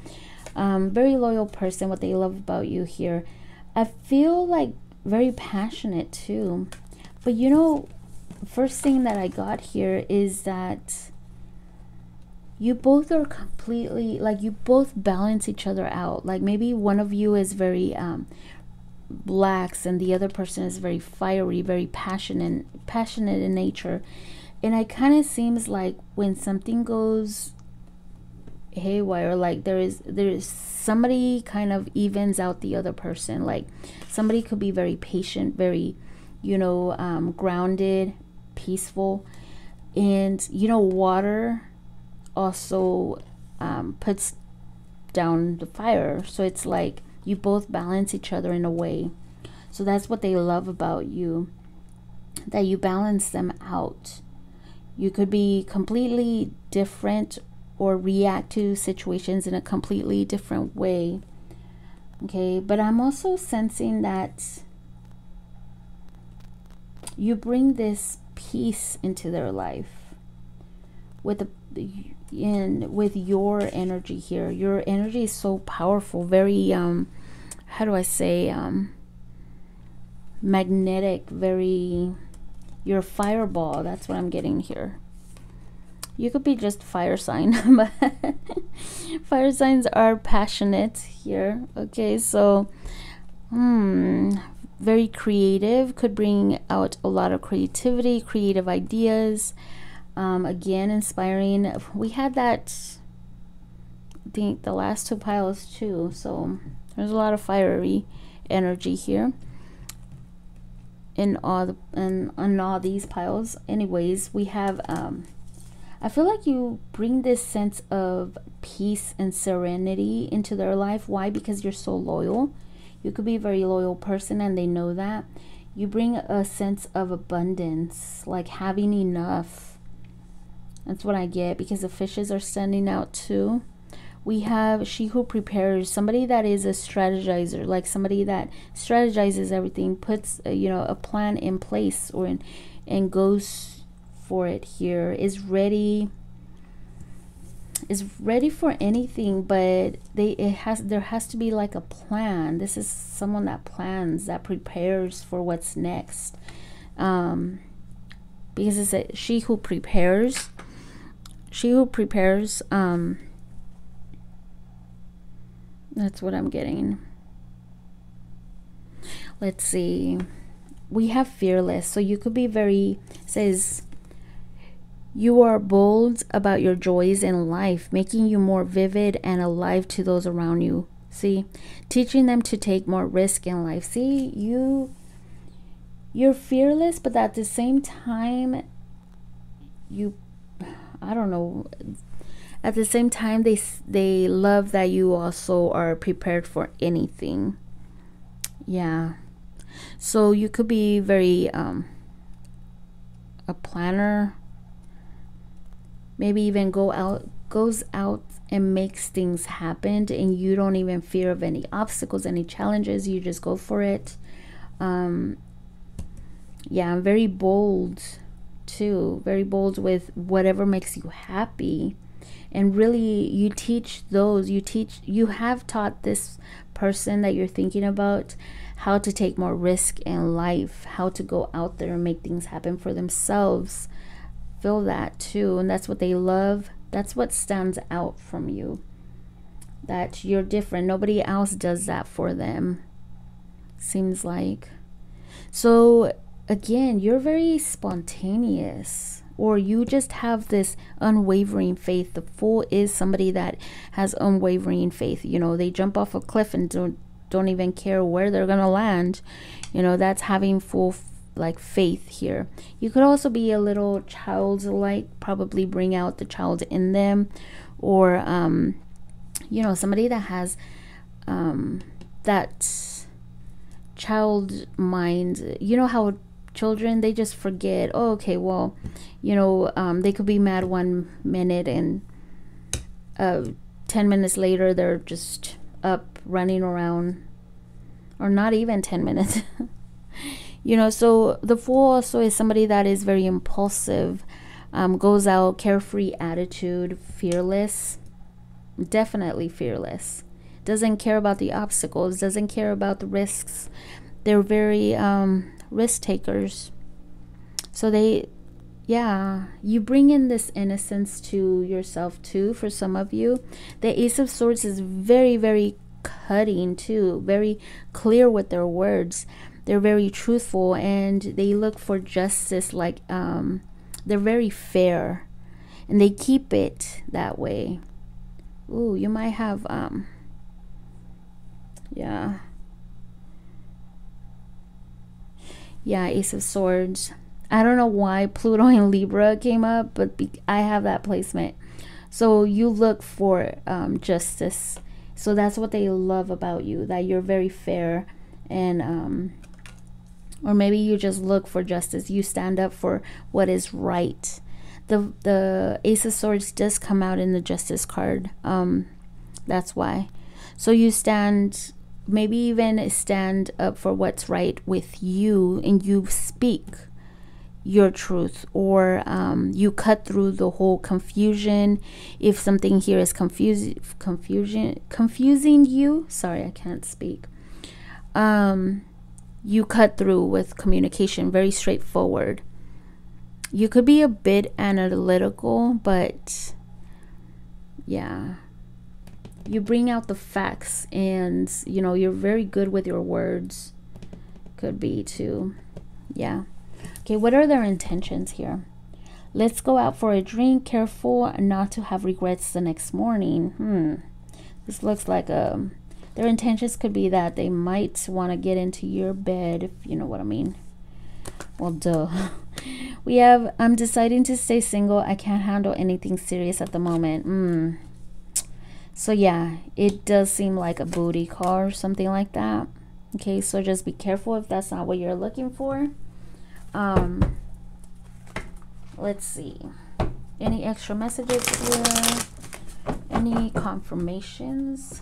um, very loyal person what they love about you here i feel like very passionate too but you know first thing that i got here is that you both are completely like you both balance each other out like maybe one of you is very um lax and the other person is very fiery very passionate passionate in nature. And it kind of seems like when something goes haywire like there is there is somebody kind of evens out the other person. Like somebody could be very patient very you know um, grounded peaceful. And you know water also um, puts down the fire. So it's like you both balance each other in a way so that's what they love about you that you balance them out you could be completely different or react to situations in a completely different way. Okay, but I'm also sensing that you bring this peace into their life with the in with your energy here. Your energy is so powerful, very um how do I say um magnetic, very your fireball. That's what I'm getting here. You could be just fire sign, but fire signs are passionate here. Okay, so hmm, very creative. Could bring out a lot of creativity, creative ideas. Um, again, inspiring. We had that. I think the last two piles too. So there's a lot of fiery energy here in all the in, in all these piles anyways we have um I feel like you bring this sense of peace and serenity into their life. Why? Because you're so loyal. You could be a very loyal person and they know that. You bring a sense of abundance, like having enough. That's what I get because the fishes are standing out too. We have she who prepares, somebody that is a strategizer, like somebody that strategizes everything, puts a, you know a plan in place or in, and goes for it here, is ready is ready for anything but they it has there has to be like a plan this is someone that plans that prepares for what's next um because it's a she who prepares she who prepares um that's what i'm getting. Let's see. We have fearless. So you could be very says you are bold about your joys in life, making you more vivid and alive to those around you. See, teaching them to take more risk in life. See, you you're fearless, but at the same time you I don't know, at the same time they they love that you also are prepared for anything. Yeah. So you could be very um a planner. Maybe even go out goes out and makes things happen and you don't even fear of any obstacles any challenges. You just go for it. Um yeah i'm very bold too very bold with whatever makes you happy. And really you teach those you teach you have taught this person that you're thinking about how to take more risk in life how to go out there and make things happen for themselves. Feel that too and that's what they love. That's what stands out from you. That you're different. Nobody else does that for them seems like. So again you're very spontaneous or you just have this unwavering faith the fool is somebody that has unwavering faith you know they jump off a cliff and don't don't even care where they're gonna land you know that's having full like faith here. You could also be a little childlike, probably bring out the child in them, or um, you know, somebody that has um, that child mind. You know how children they just forget. Oh, okay, well, you know, um, they could be mad one minute and uh, ten minutes later they're just up running around, or not even ten minutes. you know so the fool also is somebody that is very impulsive um, goes out carefree attitude fearless definitely fearless doesn't care about the obstacles doesn't care about the risks they're very um, risk takers. So they yeah you bring in this innocence to yourself too for some of you. The ace of swords is very very cutting too very clear with their words. They're very truthful and they look for justice like um, they're very fair and they keep it that way. Ooh, you might have um yeah yeah ace of swords. I don't know why pluto and libra came up but i have that placement. So you look for um, justice. So that's what they love about you that you're very fair and um, or maybe you just look for justice. You stand up for what is right. The the ace of swords does come out in the justice card. Um that's why. So you stand maybe even stand up for what's right with you and you speak your truth or um, you cut through the whole confusion if something here is confusing confusion confusing you sorry i can't speak um you cut through with communication, very straightforward. You could be a bit analytical, but yeah. You bring out the facts and you know, you're very good with your words. Could be too. Yeah. Okay, what are their intentions here? Let's go out for a drink, careful not to have regrets the next morning. Hmm. This looks like a their intentions could be that they might want to get into your bed, if you know what I mean. Well, duh. we have I'm deciding to stay single. I can't handle anything serious at the moment. Mm. So yeah, it does seem like a booty call or something like that. Okay, so just be careful if that's not what you're looking for. Um, let's see. Any extra messages here? Any confirmations?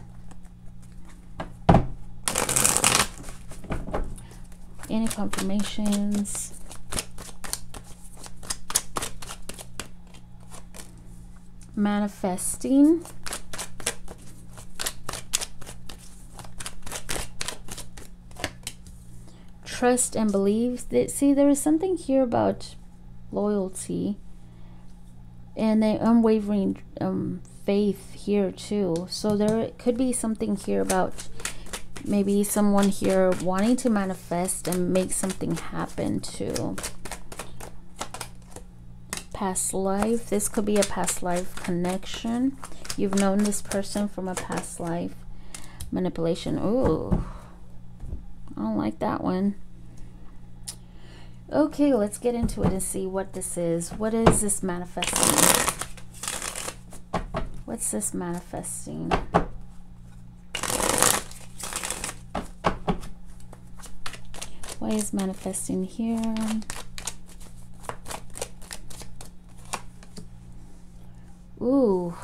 Any confirmations? Manifesting. Trust and believe. That, see, there is something here about loyalty and the unwavering um, faith here too. So there could be something here about maybe someone here wanting to manifest and make something happen too. Past life. This could be a past life connection. You've known this person from a past life. Manipulation. Ooh. I don't like that one. Okay, let's get into it and see what this is. What is this manifesting? What's this manifesting? Why is manifesting here? Ooh,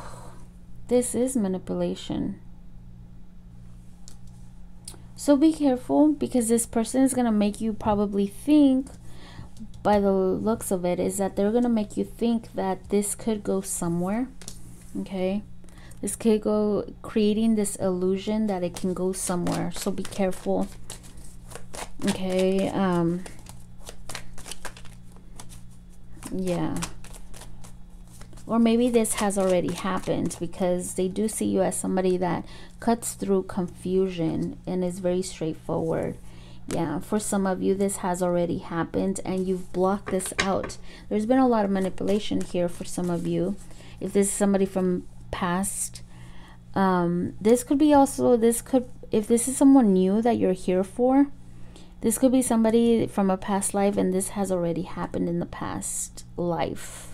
this is manipulation. So be careful because this person is going to make you probably think by the looks of it is that they're going to make you think that this could go somewhere. Okay. This could go creating this illusion that it can go somewhere. So be careful okay um yeah or maybe this has already happened because they do see you as somebody that cuts through confusion and is very straightforward yeah for some of you this has already happened and you've blocked this out. There's been a lot of manipulation here for some of you. If this is somebody from past um this could be also this could if this is someone new that you're here for this could be somebody from a past life, and this has already happened in the past life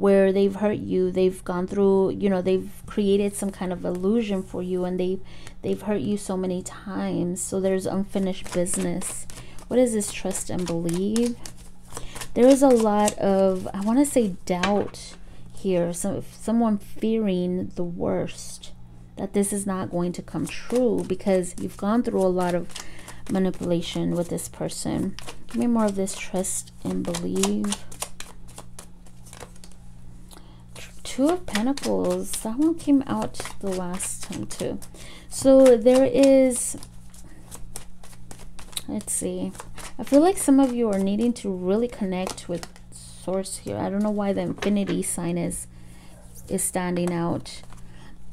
where they've hurt you they've gone through you know they've created some kind of illusion for you and they they've hurt you so many times so there's unfinished business what is this trust and believe there is a lot of i want to say doubt here so someone fearing the worst that this is not going to come true because you've gone through a lot of manipulation with this person. Give me more of this trust and believe. Two of Pentacles. That one came out the last time too. So there is... Let's see. I feel like some of you are needing to really connect with source here. I don't know why the infinity sign is is standing out.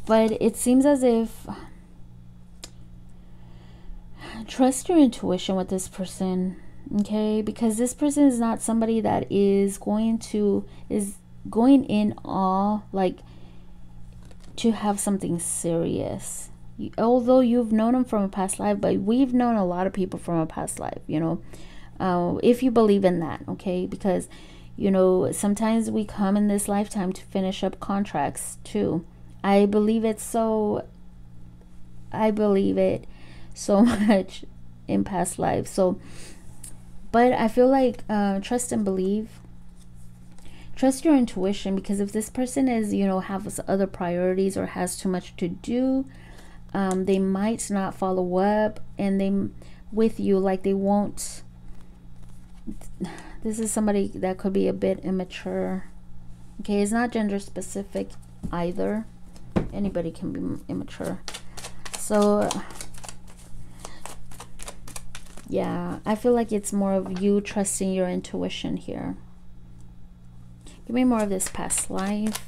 But it seems as if trust your intuition with this person okay because this person is not somebody that is going to is going in all like to have something serious. Although you've known them from a past life but we've known a lot of people from a past life you know? Uh, if you believe in that okay? Because you know sometimes we come in this lifetime to finish up contracts too. I believe it so i believe it so much in past lives so but i feel like uh, trust and believe trust your intuition because if this person is you know has other priorities or has too much to do um, they might not follow up and they with you like they won't this is somebody that could be a bit immature. Okay it's not gender specific either. Anybody can be immature. So yeah i feel like it's more of you trusting your intuition here give me more of this past life.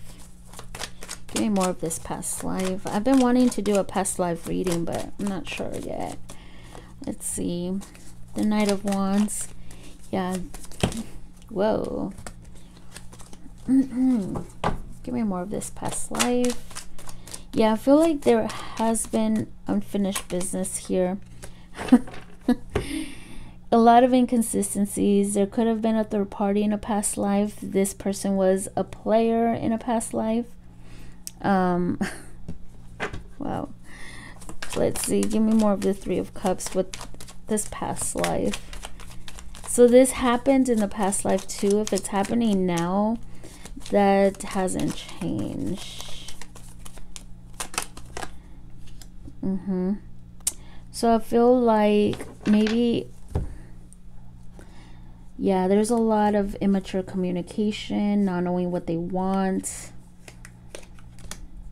Give me more of this past life. I've been wanting to do a past life reading but i'm not sure yet. Let's see. The knight of wands. Yeah. Whoa. Give me more of this past life. Yeah i feel like there has been unfinished business here a lot of inconsistencies. There could have been a third party in a past life. This person was a player in a past life. Um, wow. Let's see. Give me more of the Three of Cups with this past life. So this happened in the past life too. If it's happening now, that hasn't changed. Mm-hmm. So I feel like maybe yeah, there's a lot of immature communication, not knowing what they want.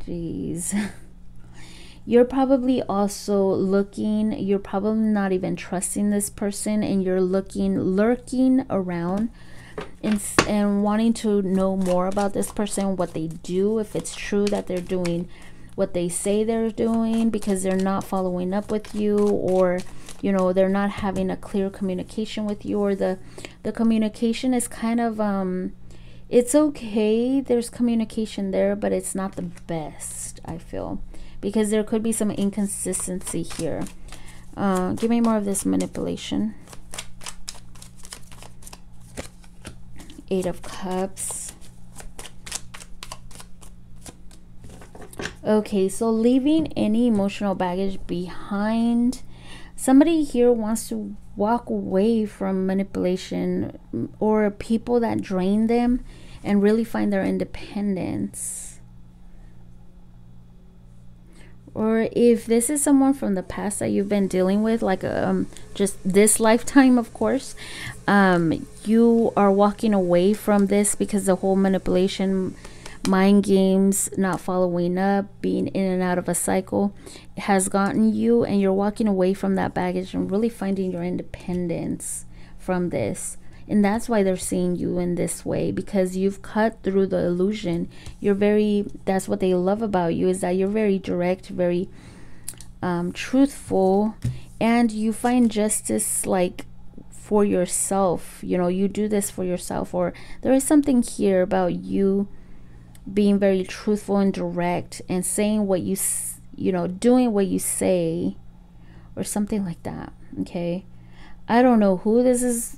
Jeez. You're probably also looking, you're probably not even trusting this person and you're looking, lurking around and, and wanting to know more about this person, what they do, if it's true that they're doing what they say they're doing because they're not following up with you or you know they're not having a clear communication with you or the the communication is kind of um it's okay there's communication there but it's not the best i feel because there could be some inconsistency here. Uh, give me more of this manipulation. Eight of cups. Okay so leaving any emotional baggage behind somebody here wants to walk away from manipulation or people that drain them and really find their independence. Or if this is someone from the past that you've been dealing with, like um, just this lifetime, of course, um, you are walking away from this because the whole manipulation mind games, not following up, being in and out of a cycle has gotten you, and you're walking away from that baggage and really finding your independence from this. And that's why they're seeing you in this way because you've cut through the illusion. You're very, that's what they love about you is that you're very direct, very um, truthful, and you find justice like for yourself. You know, you do this for yourself, or there is something here about you being very truthful and direct and saying what you you know doing what you say or something like that okay? I don't know who this is.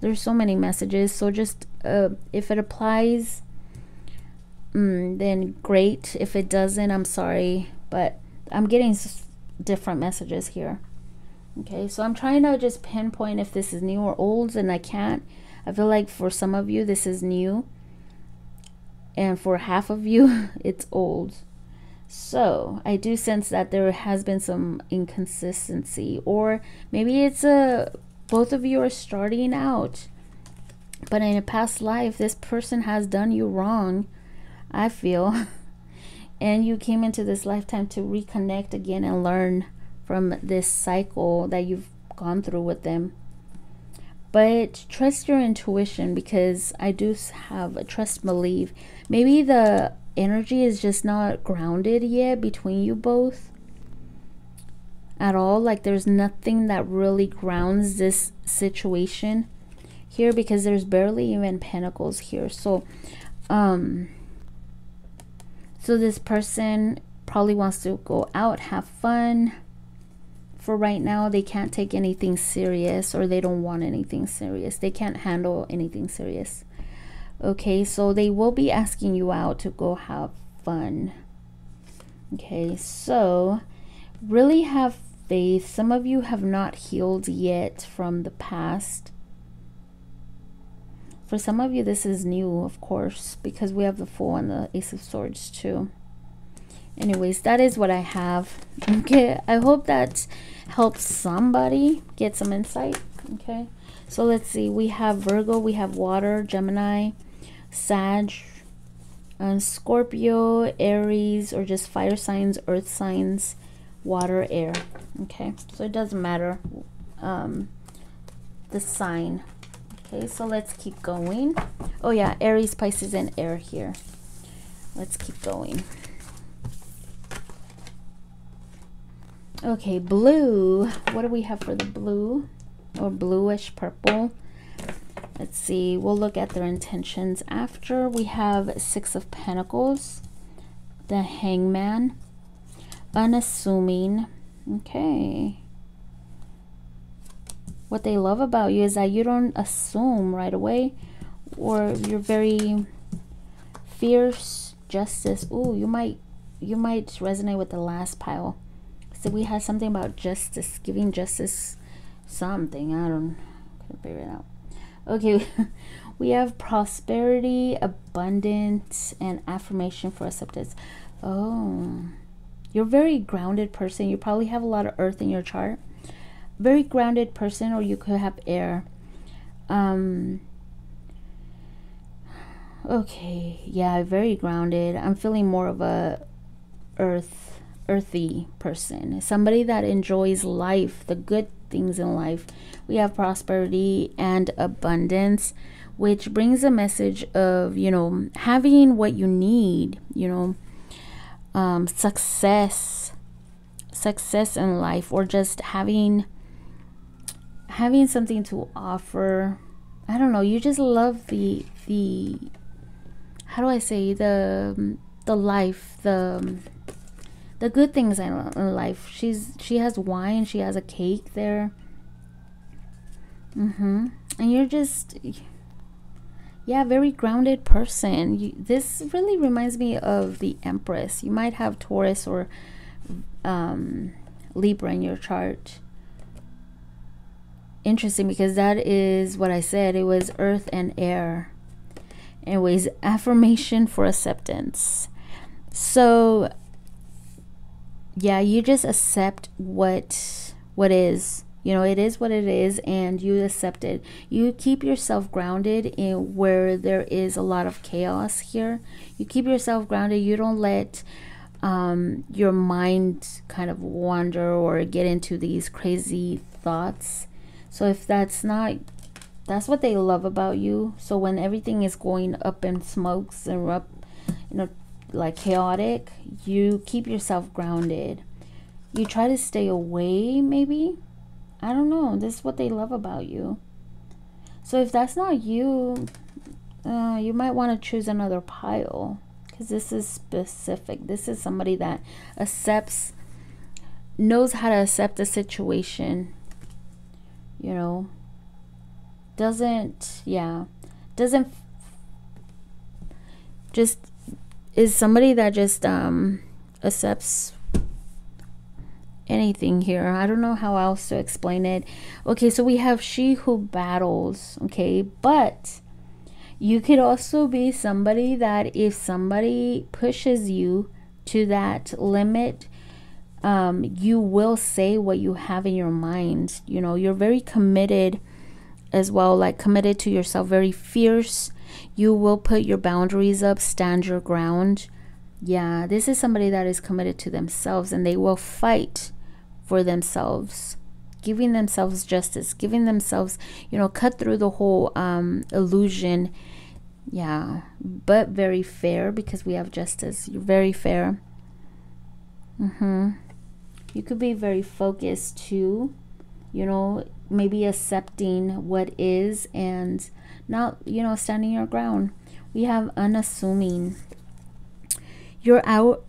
There's so many messages so just uh, if it applies mm, then great. If it doesn't i'm sorry but i'm getting different messages here okay? So i'm trying to just pinpoint if this is new or old and i can't. I feel like for some of you this is new and for half of you it's old. So i do sense that there has been some inconsistency or maybe it's a both of you are starting out. But in a past life this person has done you wrong i feel. And you came into this lifetime to reconnect again and learn from this cycle that you've gone through with them. But trust your intuition because I do have a trust believe. Maybe the energy is just not grounded yet between you both at all. Like there's nothing that really grounds this situation here because there's barely even pentacles here. So, um, so this person probably wants to go out, have fun for right now they can't take anything serious or they don't want anything serious they can't handle anything serious okay so they will be asking you out to go have fun. Okay so really have faith. Some of you have not healed yet from the past. For some of you this is new of course because we have the fool and the ace of swords too. Anyways that is what i have. Okay i hope that helps somebody get some insight. Okay so let's see. We have virgo we have water gemini sag and scorpio aries or just fire signs earth signs water air okay so it doesn't matter um the sign okay so let's keep going oh yeah aries pisces and air here let's keep going Okay, blue. What do we have for the blue? Or bluish purple. Let's see. We'll look at their intentions after. We have Six of Pentacles. The Hangman. Unassuming. Okay. what they love about you is that you don't assume right away or you're very fierce justice Ooh, you might you might resonate with the last pile so we had something about justice giving justice something i don't couldn't figure it out okay we have prosperity abundance and affirmation for acceptance. Oh you're a very grounded person. You probably have a lot of earth in your chart. Very grounded person or you could have air. Um okay yeah very grounded. I'm feeling more of a earth earthy person. Somebody that enjoys life the good things in life we have prosperity and abundance which brings a message of you know having what you need you know um, success success in life or just having having something to offer. I don't know you just love the the how do i say the the life the the good things in life. She's she has wine she has a cake there mm-hmm and you're just yeah very grounded person you, this really reminds me of the empress you might have taurus or um, libra in your chart interesting because that is what I said. It was earth and air. Was affirmation for acceptance. So yeah, you just accept what what is. You know, it is what it is and you accept it. You keep yourself grounded in where there is a lot of chaos here. You keep yourself grounded. You don't let um, your mind kind of wander or get into these crazy thoughts so if that's not that's what they love about you. So when everything is going up in smokes and up, you know, like chaotic, you keep yourself grounded. You try to stay away, maybe. I don't know. This is what they love about you. So if that's not you, uh, you might want to choose another pile because this is specific. This is somebody that accepts, knows how to accept the situation you know doesn't yeah doesn't just is somebody that just um accepts anything here i don't know how else to explain it okay so we have she who battles okay but you could also be somebody that if somebody pushes you to that limit um, you will say what you have in your mind. You know, you're very committed as well, like committed to yourself, very fierce. You will put your boundaries up, stand your ground. Yeah, this is somebody that is committed to themselves and they will fight for themselves, giving themselves justice, giving themselves, you know, cut through the whole um, illusion. Yeah, but very fair because we have justice. You're very fair. Mm-hmm you could be very focused too you know maybe accepting what is and not you know standing your ground we have unassuming you're out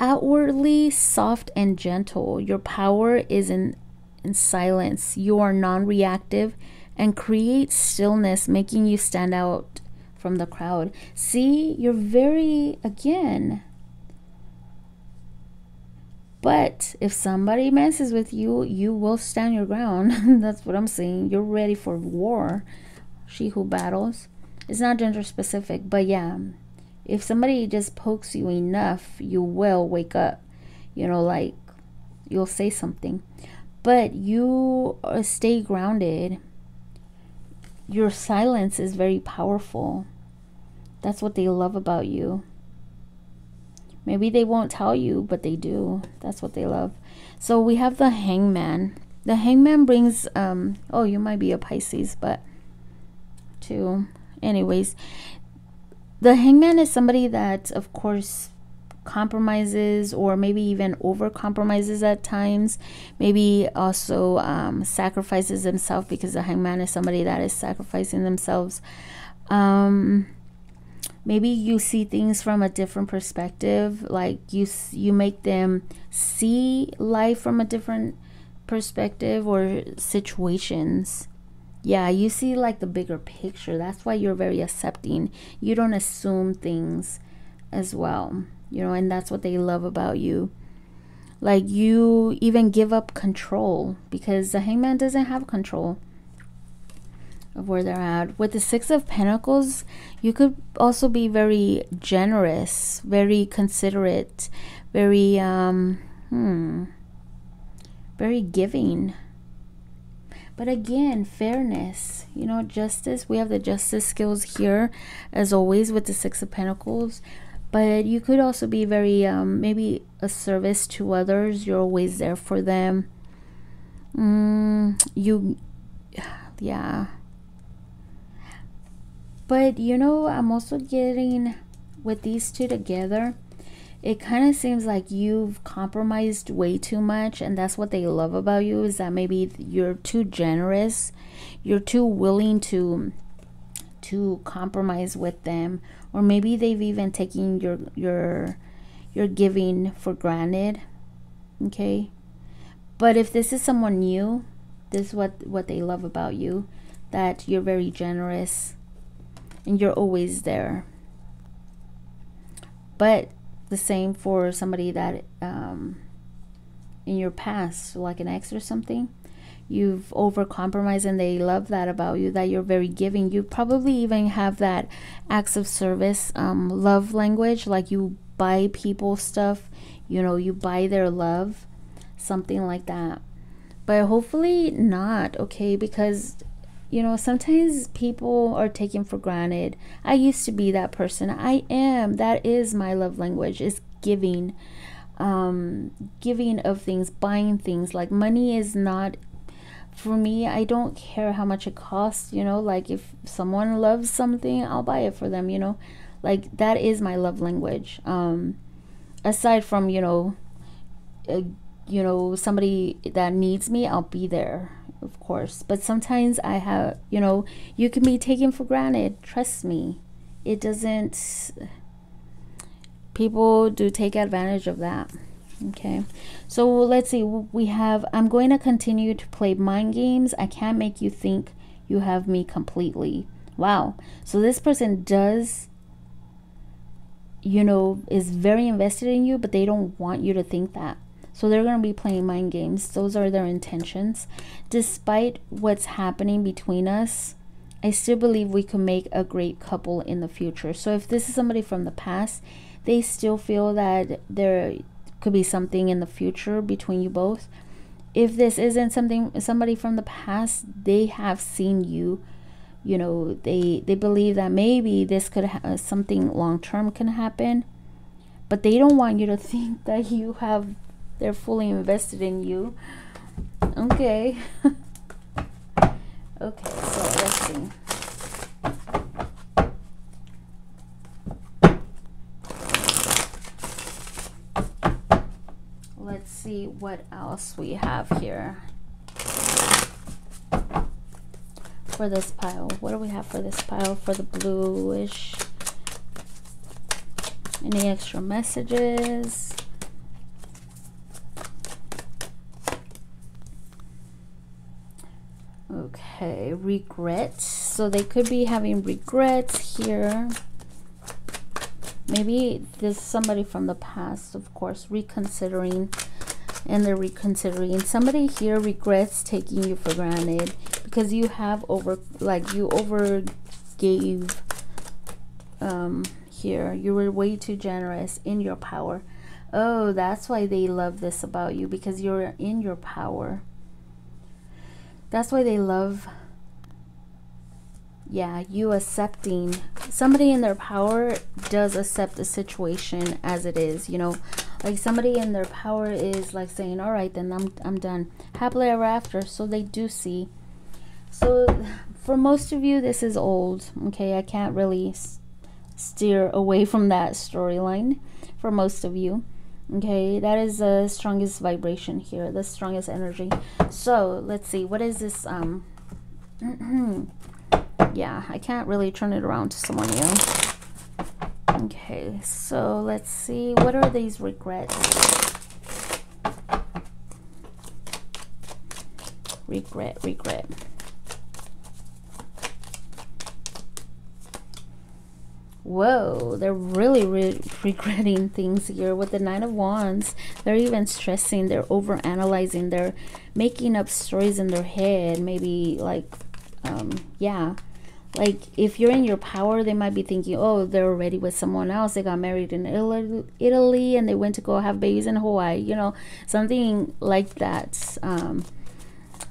outwardly soft and gentle your power is in in silence you are non-reactive and create stillness making you stand out from the crowd see you're very again but if somebody messes with you, you will stand your ground. That's what I'm saying. You're ready for war. She who battles. It's not gender specific, but yeah. If somebody just pokes you enough, you will wake up. You know, like you'll say something. But you uh, stay grounded. Your silence is very powerful. That's what they love about you. Maybe they won't tell you, but they do. That's what they love. So we have the hangman. The hangman brings, um, oh, you might be a Pisces, but too. Anyways, the hangman is somebody that, of course, compromises or maybe even over compromises at times. Maybe also um, sacrifices himself because the hangman is somebody that is sacrificing themselves. Um, maybe you see things from a different perspective like you you make them see life from a different perspective or situations yeah you see like the bigger picture. That's why you're very accepting. You don't assume things as well you know and that's what they love about you. Like you even give up control because the hangman doesn't have control of where they're at. With the six of pentacles you could also be very generous very considerate very um hmm very giving but again fairness you know justice we have the justice skills here as always with the six of pentacles. But you could also be very um, maybe a service to others. You're always there for them. Mm, you yeah. But you know i'm also getting with these two together it kind of seems like you've compromised way too much and that's what they love about you is that maybe you're too generous you're too willing to to compromise with them or maybe they've even taken your your your giving for granted okay? But if this is someone new this is what what they love about you that you're very generous and you're always there. But the same for somebody that um, in your past, like an ex or something. You've over compromised and they love that about you, that you're very giving. You probably even have that acts of service um, love language, like you buy people stuff, you know, you buy their love, something like that. But hopefully not, okay? Because you know, sometimes people are taken for granted. I used to be that person. I am. That is my love language is giving. Um giving of things, buying things. Like money is not for me, I don't care how much it costs, you know, like if someone loves something, I'll buy it for them, you know. Like that is my love language. Um aside from, you know, uh, you know, somebody that needs me, I'll be there of course. But sometimes I have, you know, you can be taken for granted. Trust me. It doesn't, people do take advantage of that. Okay. So let's see. We have, I'm going to continue to play mind games. I can't make you think you have me completely. Wow. So this person does you know, is very invested in you, but they don't want you to think that. So they're going to be playing mind games. Those are their intentions. Despite what's happening between us, I still believe we can make a great couple in the future. So if this is somebody from the past, they still feel that there could be something in the future between you both. If this isn't something somebody from the past, they have seen you you know they they believe that maybe this could ha- something long term can happen but they don't want you to think that you have they're fully invested in you. Okay. okay, so let's see. Let's see what else we have here for this pile. What do we have for this pile for the bluish? Any extra messages? Okay, regret. So they could be having regrets here. Maybe there's somebody from the past, of course, reconsidering and they're reconsidering. Somebody here regrets taking you for granted because you have over, like you over gave um, here. You were way too generous in your power. Oh, that's why they love this about you because you're in your power. That's why they love, yeah, you accepting. Somebody in their power does accept the situation as it is, you know. Like somebody in their power is like saying, all right, then I'm, I'm done. Happily ever after. So they do see. So for most of you, this is old. Okay, I can't really steer away from that storyline for most of you okay that is the strongest vibration here the strongest energy. So let's see what is this um yeah i can't really turn it around to someone new. Okay so let's see what are these regrets? Regret regret whoa they're really re regretting things here with the nine of wands. They're even stressing they're over analyzing they're making up stories in their head maybe like um yeah. Like if you're in your power they might be thinking oh they're already with someone else they got married in italy and they went to go have babies in hawaii you know? Something like that um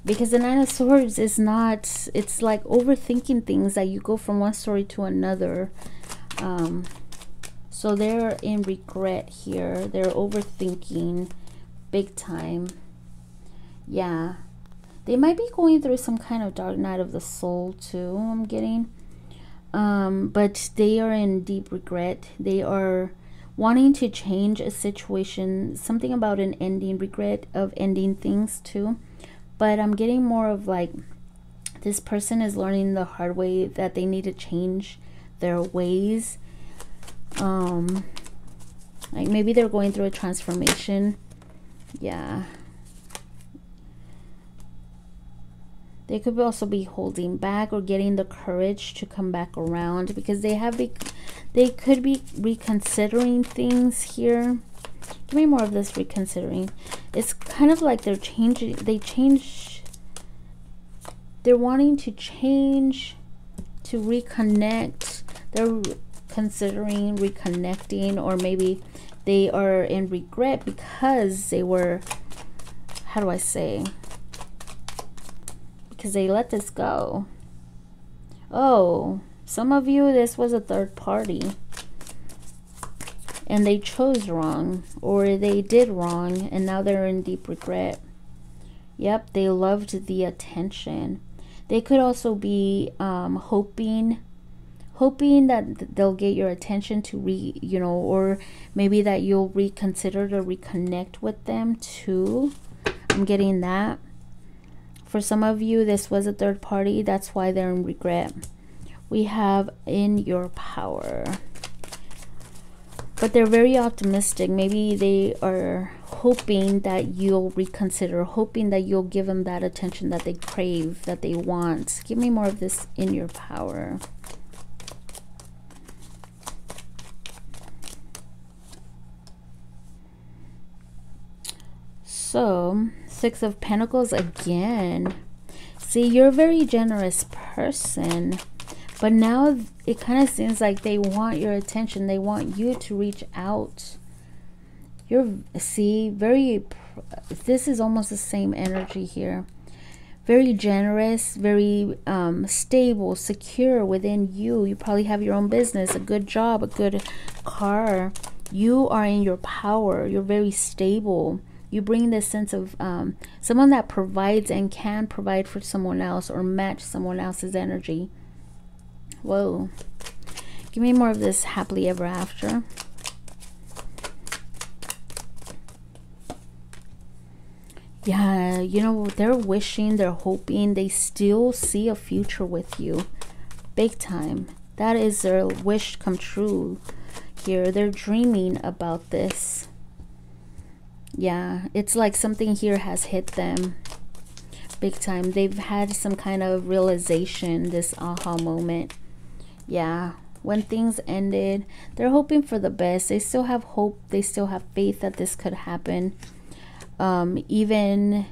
because the nine of swords is not it's like overthinking things that you go from one story to another um, so they're in regret here. They're overthinking big time. Yeah. They might be going through some kind of dark night of the soul too, I'm getting. Um, but they are in deep regret. They are wanting to change a situation, something about an ending, regret of ending things too. But I'm getting more of like this person is learning the hard way that they need to change their ways. Um like maybe they're going through a transformation. Yeah. They could also be holding back or getting the courage to come back around because they have be they could be reconsidering things here. Give me more of this reconsidering. It's kind of like they're changing they change they're wanting to change to reconnect they're considering reconnecting or maybe they are in regret because they were how do I say? Because they let this go. Oh some of you this was a third party. And they chose wrong or they did wrong and now they're in deep regret. Yep they loved the attention. They could also be um, hoping hoping that they'll get your attention to re you know or maybe that you'll reconsider to reconnect with them too. I'm getting that. For some of you this was a third party. That's why they're in regret. We have in your power. But they're very optimistic. Maybe they are hoping that you'll reconsider hoping that you'll give them that attention that they crave that they want. Give me more of this in your power So, Six of Pentacles again. See, you're a very generous person. But now it kind of seems like they want your attention. They want you to reach out. You're, see, very, this is almost the same energy here. Very generous, very um, stable, secure within you. You probably have your own business, a good job, a good car. You are in your power. You're very stable you bring this sense of um, someone that provides and can provide for someone else or match someone else's energy. Whoa. Give me more of this happily ever after. Yeah, you know, they're wishing, they're hoping, they still see a future with you. Big time. That is their wish come true here. They're dreaming about this yeah it's like something here has hit them big time. They've had some kind of realization this aha moment. Yeah when things ended they're hoping for the best. They still have hope. They still have faith that this could happen. Um, even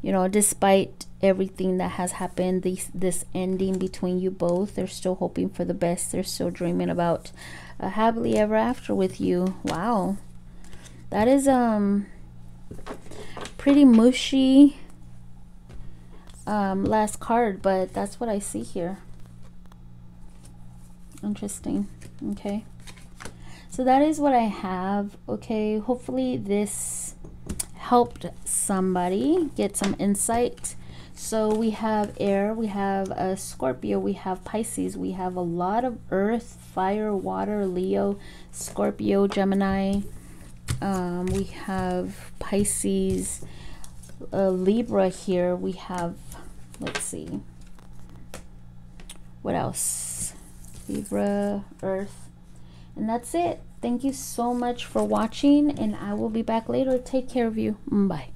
you know despite everything that has happened this this ending between you both they're still hoping for the best. They're still dreaming about a happily ever after with you. Wow. That is um pretty mushy um, last card, but that's what I see here. Interesting. Okay. So that is what I have. Okay. Hopefully this helped somebody get some insight. So we have air, we have a Scorpio, we have Pisces, we have a lot of earth, fire, water, Leo, Scorpio, Gemini, um, we have Pisces, uh, Libra here. We have, let's see, what else? Libra, Earth, and that's it. Thank you so much for watching, and I will be back later. Take care of you. Bye.